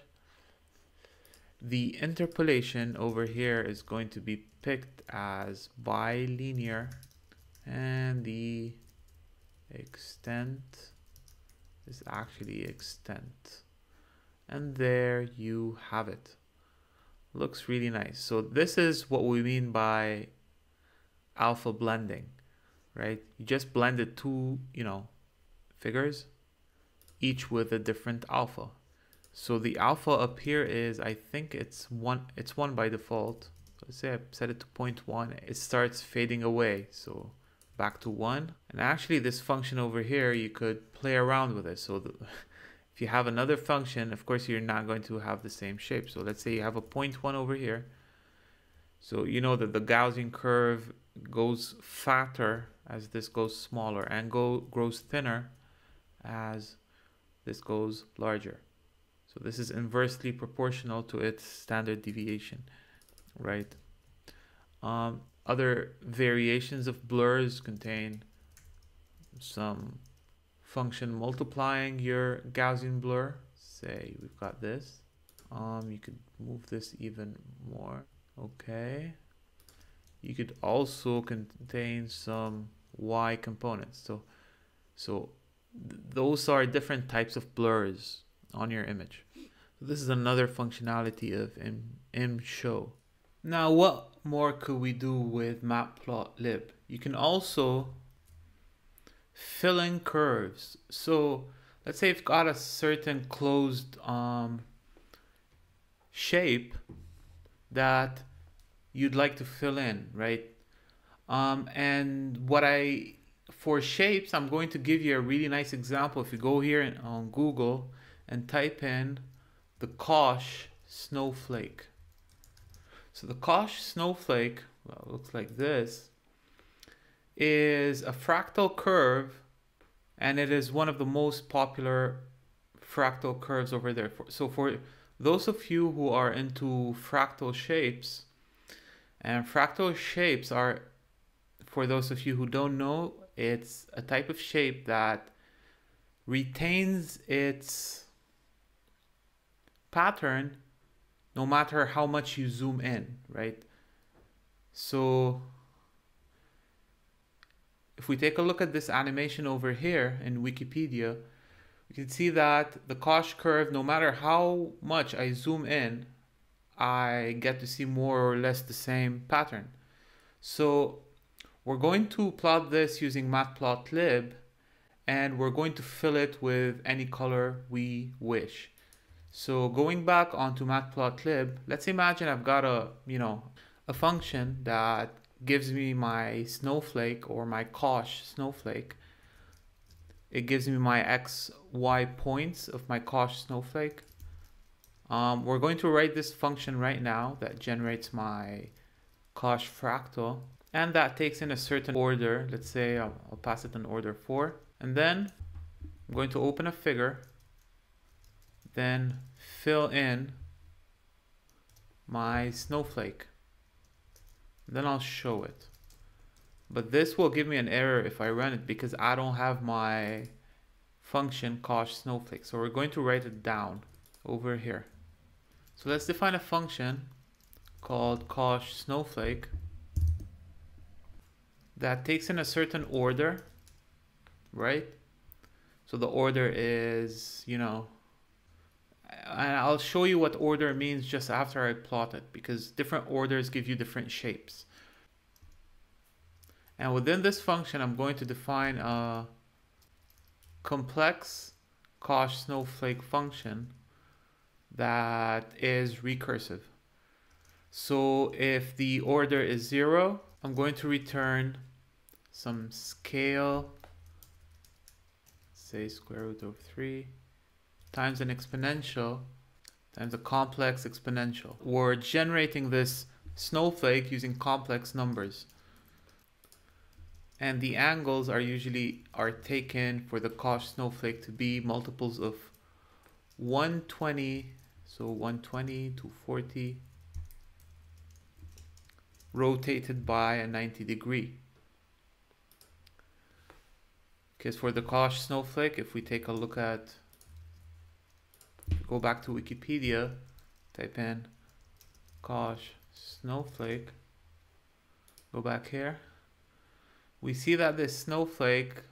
The interpolation over here is going to be picked as bilinear and the extent is actually extent. And there you have it. Looks really nice. So this is what we mean by alpha blending right? You just blended two you know figures each with a different alpha. So the alpha up here is, I think it's one, it's one by default. Let's say I set it to 0.1, it starts fading away. So back to one. And actually this function over here, you could play around with it. So the, if you have another function, of course, you're not going to have the same shape. So let's say you have a 0.1 over here. So you know that the Gaussian curve goes fatter as this goes smaller and go grows thinner as this goes larger. So this is inversely proportional to its standard deviation, right? Um, other variations of blurs contain some function multiplying your Gaussian blur. Say we've got this. Um, you could move this even more. Okay. You could also contain some Y components. So, so th those are different types of blurs on your image. So this is another functionality of M, M show. Now what more could we do with matplotlib? You can also fill in curves. So let's say you've got a certain closed um, shape that you'd like to fill in, right? Um, and what I, for shapes, I'm going to give you a really nice example. If you go here on Google and type in the Koch snowflake. So the Koch snowflake, well, looks like this, is a fractal curve and it is one of the most popular fractal curves over there. So for those of you who are into fractal shapes, and fractal shapes are, for those of you who don't know, it's a type of shape that retains its pattern no matter how much you zoom in, right? So if we take a look at this animation over here in Wikipedia, we can see that the Koch curve, no matter how much I zoom in, I get to see more or less the same pattern. So we're going to plot this using matplotlib and we're going to fill it with any color we wish. So going back onto matplotlib, let's imagine I've got a, you know, a function that gives me my snowflake or my Koch snowflake. It gives me my x, y points of my Koch snowflake. Um, we're going to write this function right now that generates my Koch fractal and that takes in a certain order. Let's say I'll, I'll pass it an order four. And then I'm going to open a figure, then fill in my snowflake. Then I'll show it. But this will give me an error if I run it because I don't have my function Koch snowflake. So we're going to write it down over here. So let's define a function called Koch snowflake that takes in a certain order, right? So the order is, you know, and I'll show you what order means just after I plot it because different orders give you different shapes. And within this function, I'm going to define a complex Koch snowflake function that is recursive. So if the order is zero, I'm going to return some scale, say square root of three, times an exponential times a complex exponential. We're generating this snowflake using complex numbers. And the angles are usually are taken for the Koch snowflake to be multiples of 120, so 120 to 40 rotated by a 90 degree. Because for the Koch snowflake, if we take a look at go back to Wikipedia, type in Koch snowflake, go back here. We see that this snowflake,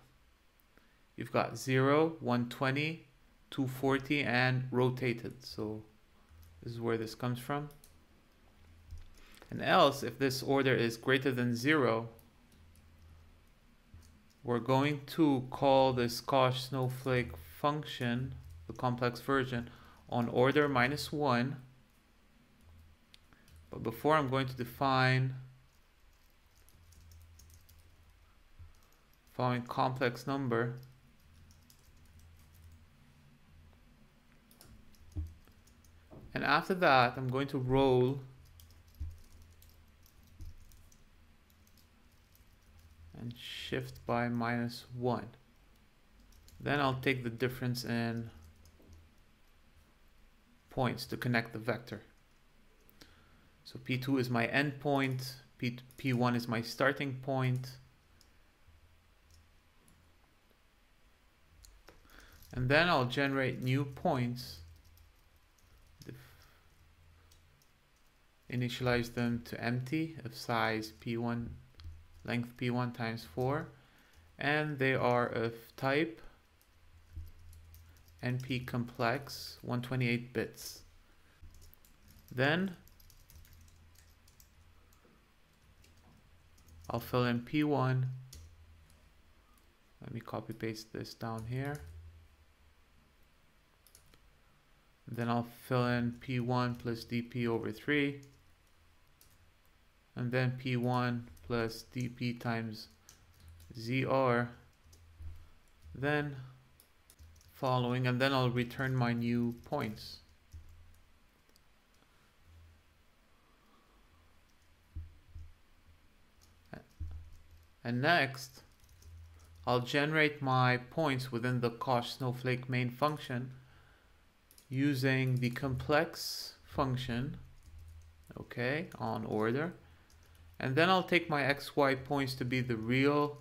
you've got 0, 120, 240, and rotated. So this is where this comes from. And else, if this order is greater than 0, we're going to call this Koch snowflake function, the complex version, on order minus 1. But before I'm going to define following complex number and after that I'm going to roll and shift by minus 1 then I'll take the difference in points to connect the vector. So P2 is my endpoint, P P1 is my starting point. And then I'll generate new points, initialize them to empty of size P1, length P1 times 4, and they are of type NP complex 128 bits. Then I'll fill in P1. Let me copy paste this down here. Then I'll fill in P1 plus dp over 3. And then P1 plus dp times zr. Then following and then I'll return my new points. And next, I'll generate my points within the Koch snowflake main function using the complex function, okay, on order. And then I'll take my xy points to be the real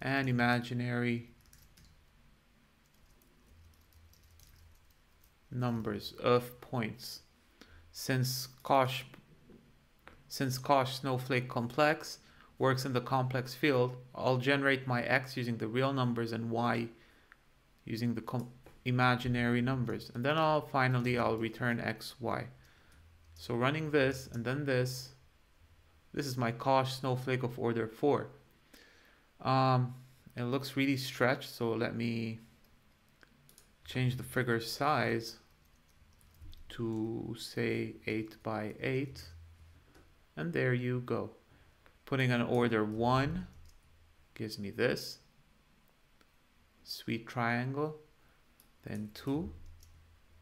and imaginary numbers of points. Since Koch, since Koch snowflake complex works in the complex field, I'll generate my x using the real numbers and y using the imaginary numbers. And then I'll finally, I'll return x, y. So running this and then this, This is my Koch snowflake of order four. Um, it looks really stretched, so let me change the figure size to say 8 by 8 and there you go. Putting an order 1 gives me this. Sweet triangle then 2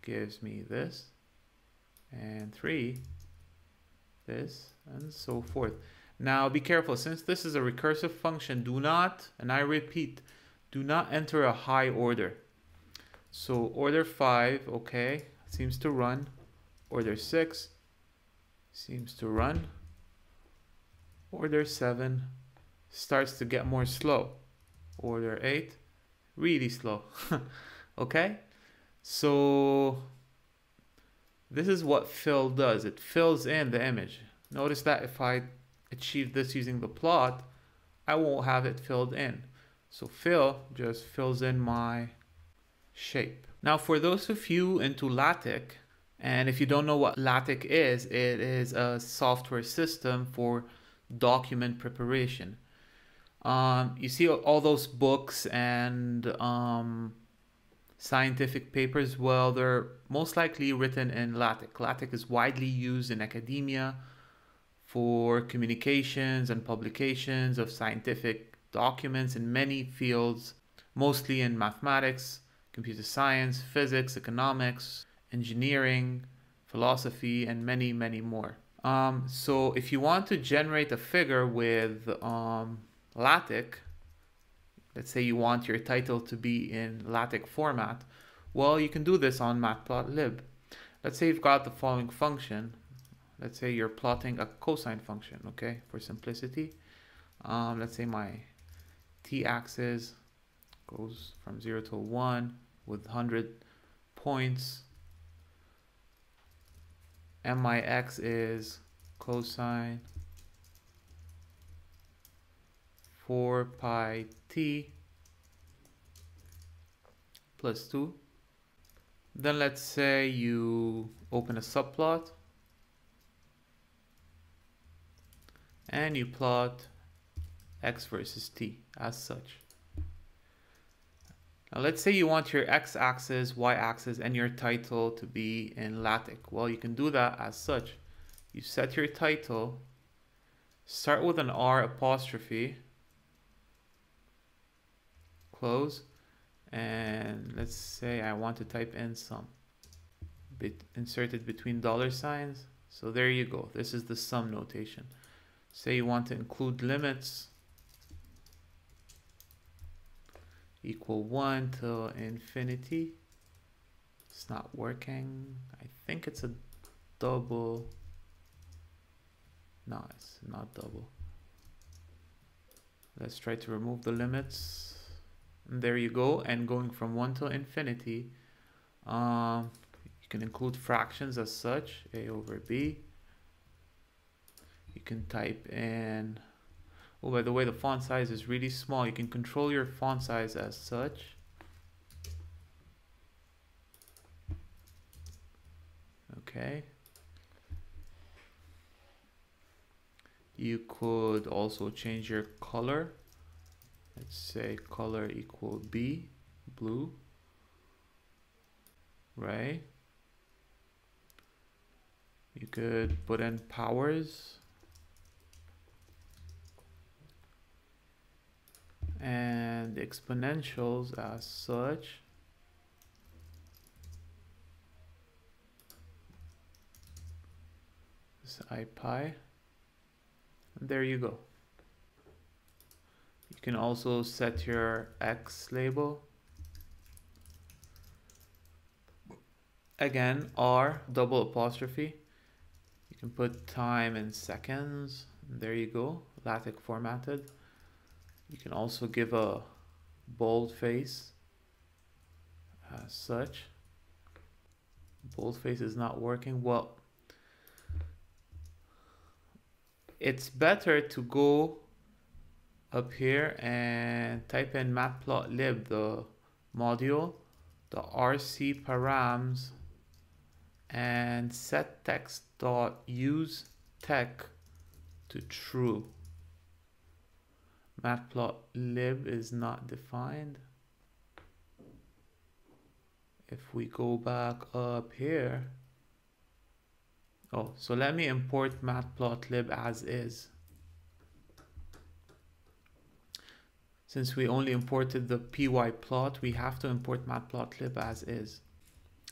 gives me this and 3 this and so forth. Now be careful. Since this is a recursive function do not and I repeat do not enter a high order. So order 5 okay seems to run order 6 seems to run order 7 starts to get more slow order 8 really slow okay? So this is what fill does. It fills in the image. Notice that if I achieve this using the plot I won't have it filled in. So fill just fills in my shape now for those of you into LaTeX and if you don't know what LaTeX is it is a software system for document preparation um, you see all those books and um, scientific papers, well, they're most likely written in LaTeX. LaTeX is widely used in academia for communications and publications of scientific documents in many fields, mostly in mathematics, computer science, physics, economics, engineering, philosophy, and many, many more. Um, so if you want to generate a figure with um, LaTeX, let's say you want your title to be in LaTeX format, well, you can do this on matplotlib. Let's say you've got the following function. Let's say you're plotting a cosine function, okay, for simplicity. Um, let's say my t-axis goes from 0 to 1 with 100 points. And my x is cosine 4 pi t plus 2. Then let's say you open a subplot and you plot x versus t as such. Now let's say you want your x-axis, y-axis, and your title to be in LaTeX. Well, you can do that as such. You set your title, start with an R apostrophe, close and let's say I want to type in some bit inserted between dollar signs so there you go this is the sum notation say you want to include limits equal 1 to infinity. It's not working. I think it's a double. No it's not double. Let's try to remove the limits. There you go and going from 1 to infinity um, you can include fractions as such a over b. You can type in oh by the way the font size is really small you can control your font size as such. Okay. You could also change your color. Let's say color equal B, blue, right? You could put in powers and exponentials as such. This IPy. And there you go. You can also set your X label. Again, R double apostrophe. You can put time in seconds. There you go, LaTeX formatted. You can also give a bold face as such. Boldface is not working. Well, it's better to go up here and type in matplotlib, the module, the rc params, and set text dot use tech to true. Matplotlib is not defined. If we go back up here, oh, so let me import matplotlib as is. Since we only imported the pyplot, we have to import matplotlib as is.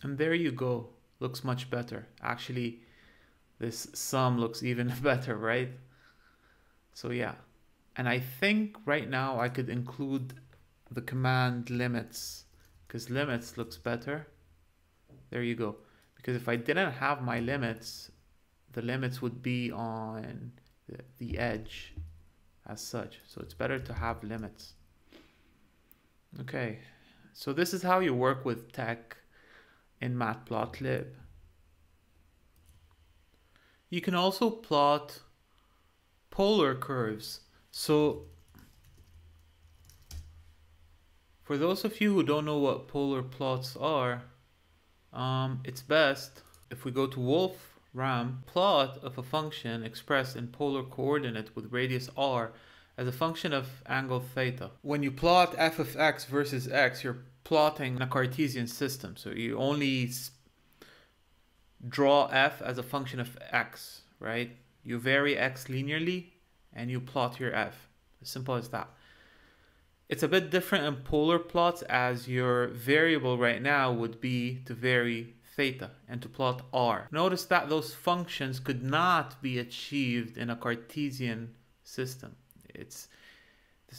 And there you go. Looks much better. Actually, this sum looks even better, right? So yeah. And I think right now I could include the command limits because limits looks better. There you go. Because if I didn't have my limits, the limits would be on the, the edge as such. So it's better to have limits. Okay, so this is how you work with tech in Matplotlib. You can also plot polar curves. So for those of you who don't know what polar plots are, um, it's best if we go to Wolfram, plot of a function expressed in polar coordinate with radius r as a function of angle theta. When you plot f of x versus x, you're plotting in a Cartesian system. So you only draw f as a function of x, right? You vary x linearly and you plot your f. As simple as that. It's a bit different in polar plots as your variable right now would be to vary theta and to plot r. Notice that those functions could not be achieved in a Cartesian system. It's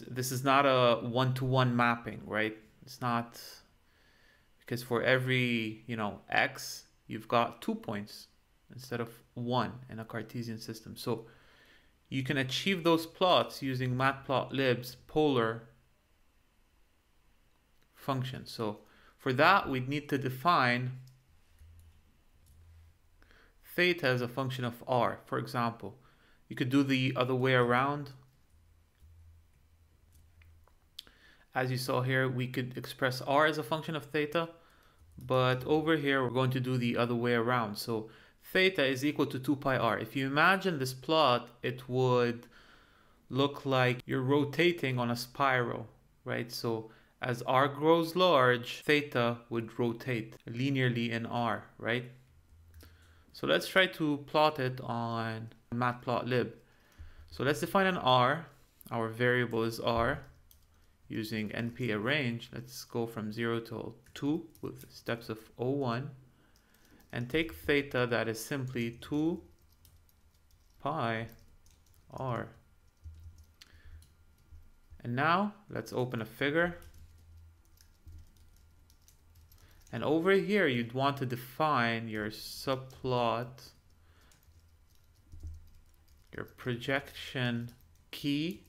this, is not a one-to-one -one mapping, right? It's not because for every, you know, x, you've got two points instead of one in a Cartesian system. So you can achieve those plots using matplotlib's polar function. So for that, we'd need to define theta as a function of r. For example, you could do the other way around. As you saw here, we could express r as a function of theta, but over here, we're going to do the other way around. So theta is equal to 2 pi r. If you imagine this plot, it would look like you're rotating on a spiral, right? So as r grows large, theta would rotate linearly in r, right? So let's try to plot it on matplotlib. So let's define an r. Our variable is r using np arange. Let's go from 0 to 2 with steps of 01 and take theta that is simply 2 pi r. And now let's open a figure. And over here, you'd want to define your subplot, your projection key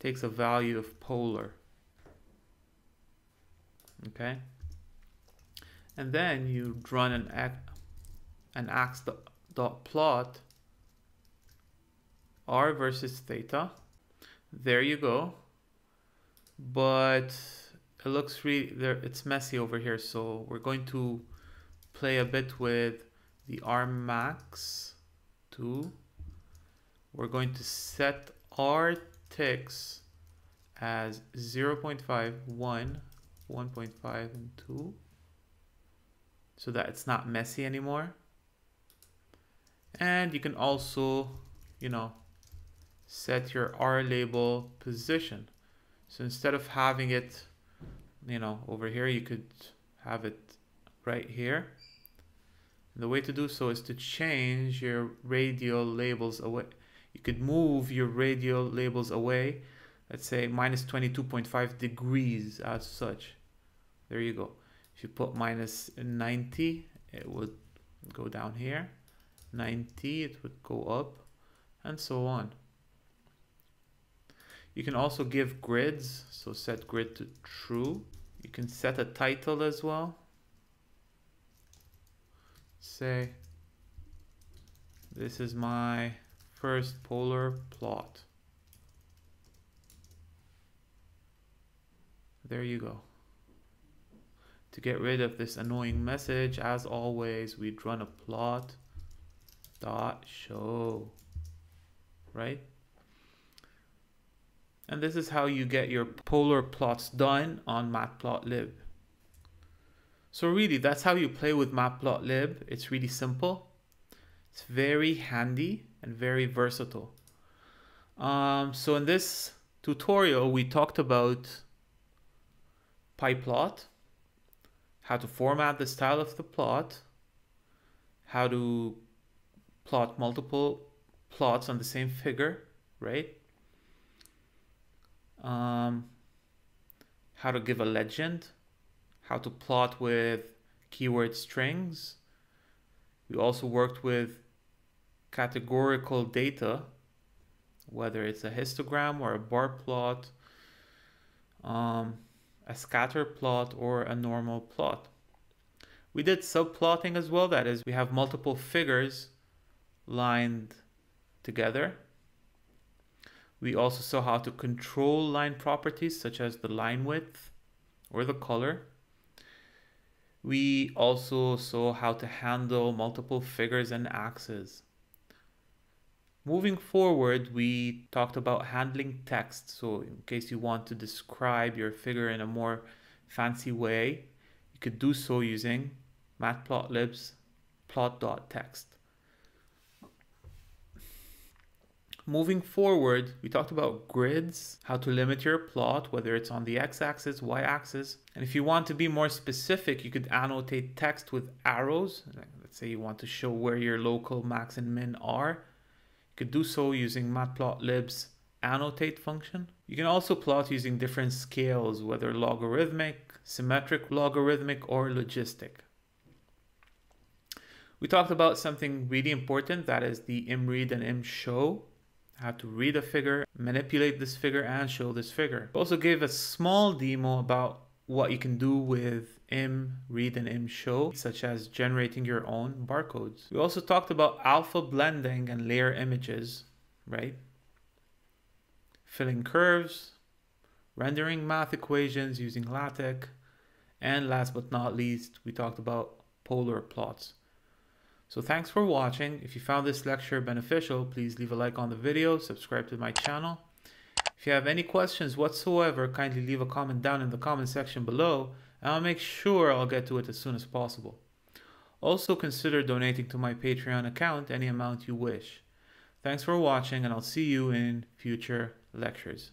takes a value of polar. Okay and then you run an an ax dot plot r versus theta. There you go. But it looks really there it's messy over here so we're going to play a bit with the r max to we're going to set r ticks as 0 0.5 1 1.5 and 2 so that it's not messy anymore. And you can also, you know, set your R label position. So instead of having it, you know, over here, you could have it right here. And the way to do so is to change your radial labels away. You could move your radial labels away, let's say minus 22.5 degrees as such. There you go. If you put minus 90, it would go down here. 90, it would go up, and so on. You can also give grids, so set grid to true. You can set a title as well. Say, this is my first polar plot. There you go. To get rid of this annoying message, as always, we'd run a plot dot show. right? And this is how you get your polar plots done on Matplotlib. So really, that's how you play with Matplotlib. It's really simple. It's very handy and very versatile. Um, so in this tutorial, we talked about PyPlot, how to format the style of the plot, how to plot multiple plots on the same figure, right? Um, how to give a legend, how to plot with keyword strings. We also worked with categorical data, whether it's a histogram or a bar plot, um, a scatter plot or a normal plot. We did subplotting as well. That is, we have multiple figures lined together. We also saw how to control line properties such as the line width or the color. We also saw how to handle multiple figures and axes. Moving forward, we talked about handling text. So in case you want to describe your figure in a more fancy way, you could do so using matplotlib's plot.text. Moving forward, we talked about grids, how to limit your plot, whether it's on the x-axis, y-axis. And if you want to be more specific, you could annotate text with arrows. Let's say you want to show where your local max and min are. You could do so using matplotlib's annotate function. You can also plot using different scales, whether logarithmic, symmetric logarithmic, or logistic. We talked about something really important, that is the imread and imshow how to read a figure, manipulate this figure, and show this figure. Also gave a small demo about what you can do with im read and imshow, such as generating your own barcodes. We also talked about alpha blending and layer images, right? Filling curves, rendering math equations using LaTeX, and last but not least, we talked about polar plots. So thanks for watching. If you found this lecture beneficial, please leave a like on the video, subscribe to my channel. If you have any questions whatsoever, kindly leave a comment down in the comment section below, and I'll make sure I'll get to it as soon as possible. Also consider donating to my Patreon account any amount you wish. Thanks for watching, and I'll see you in future lectures.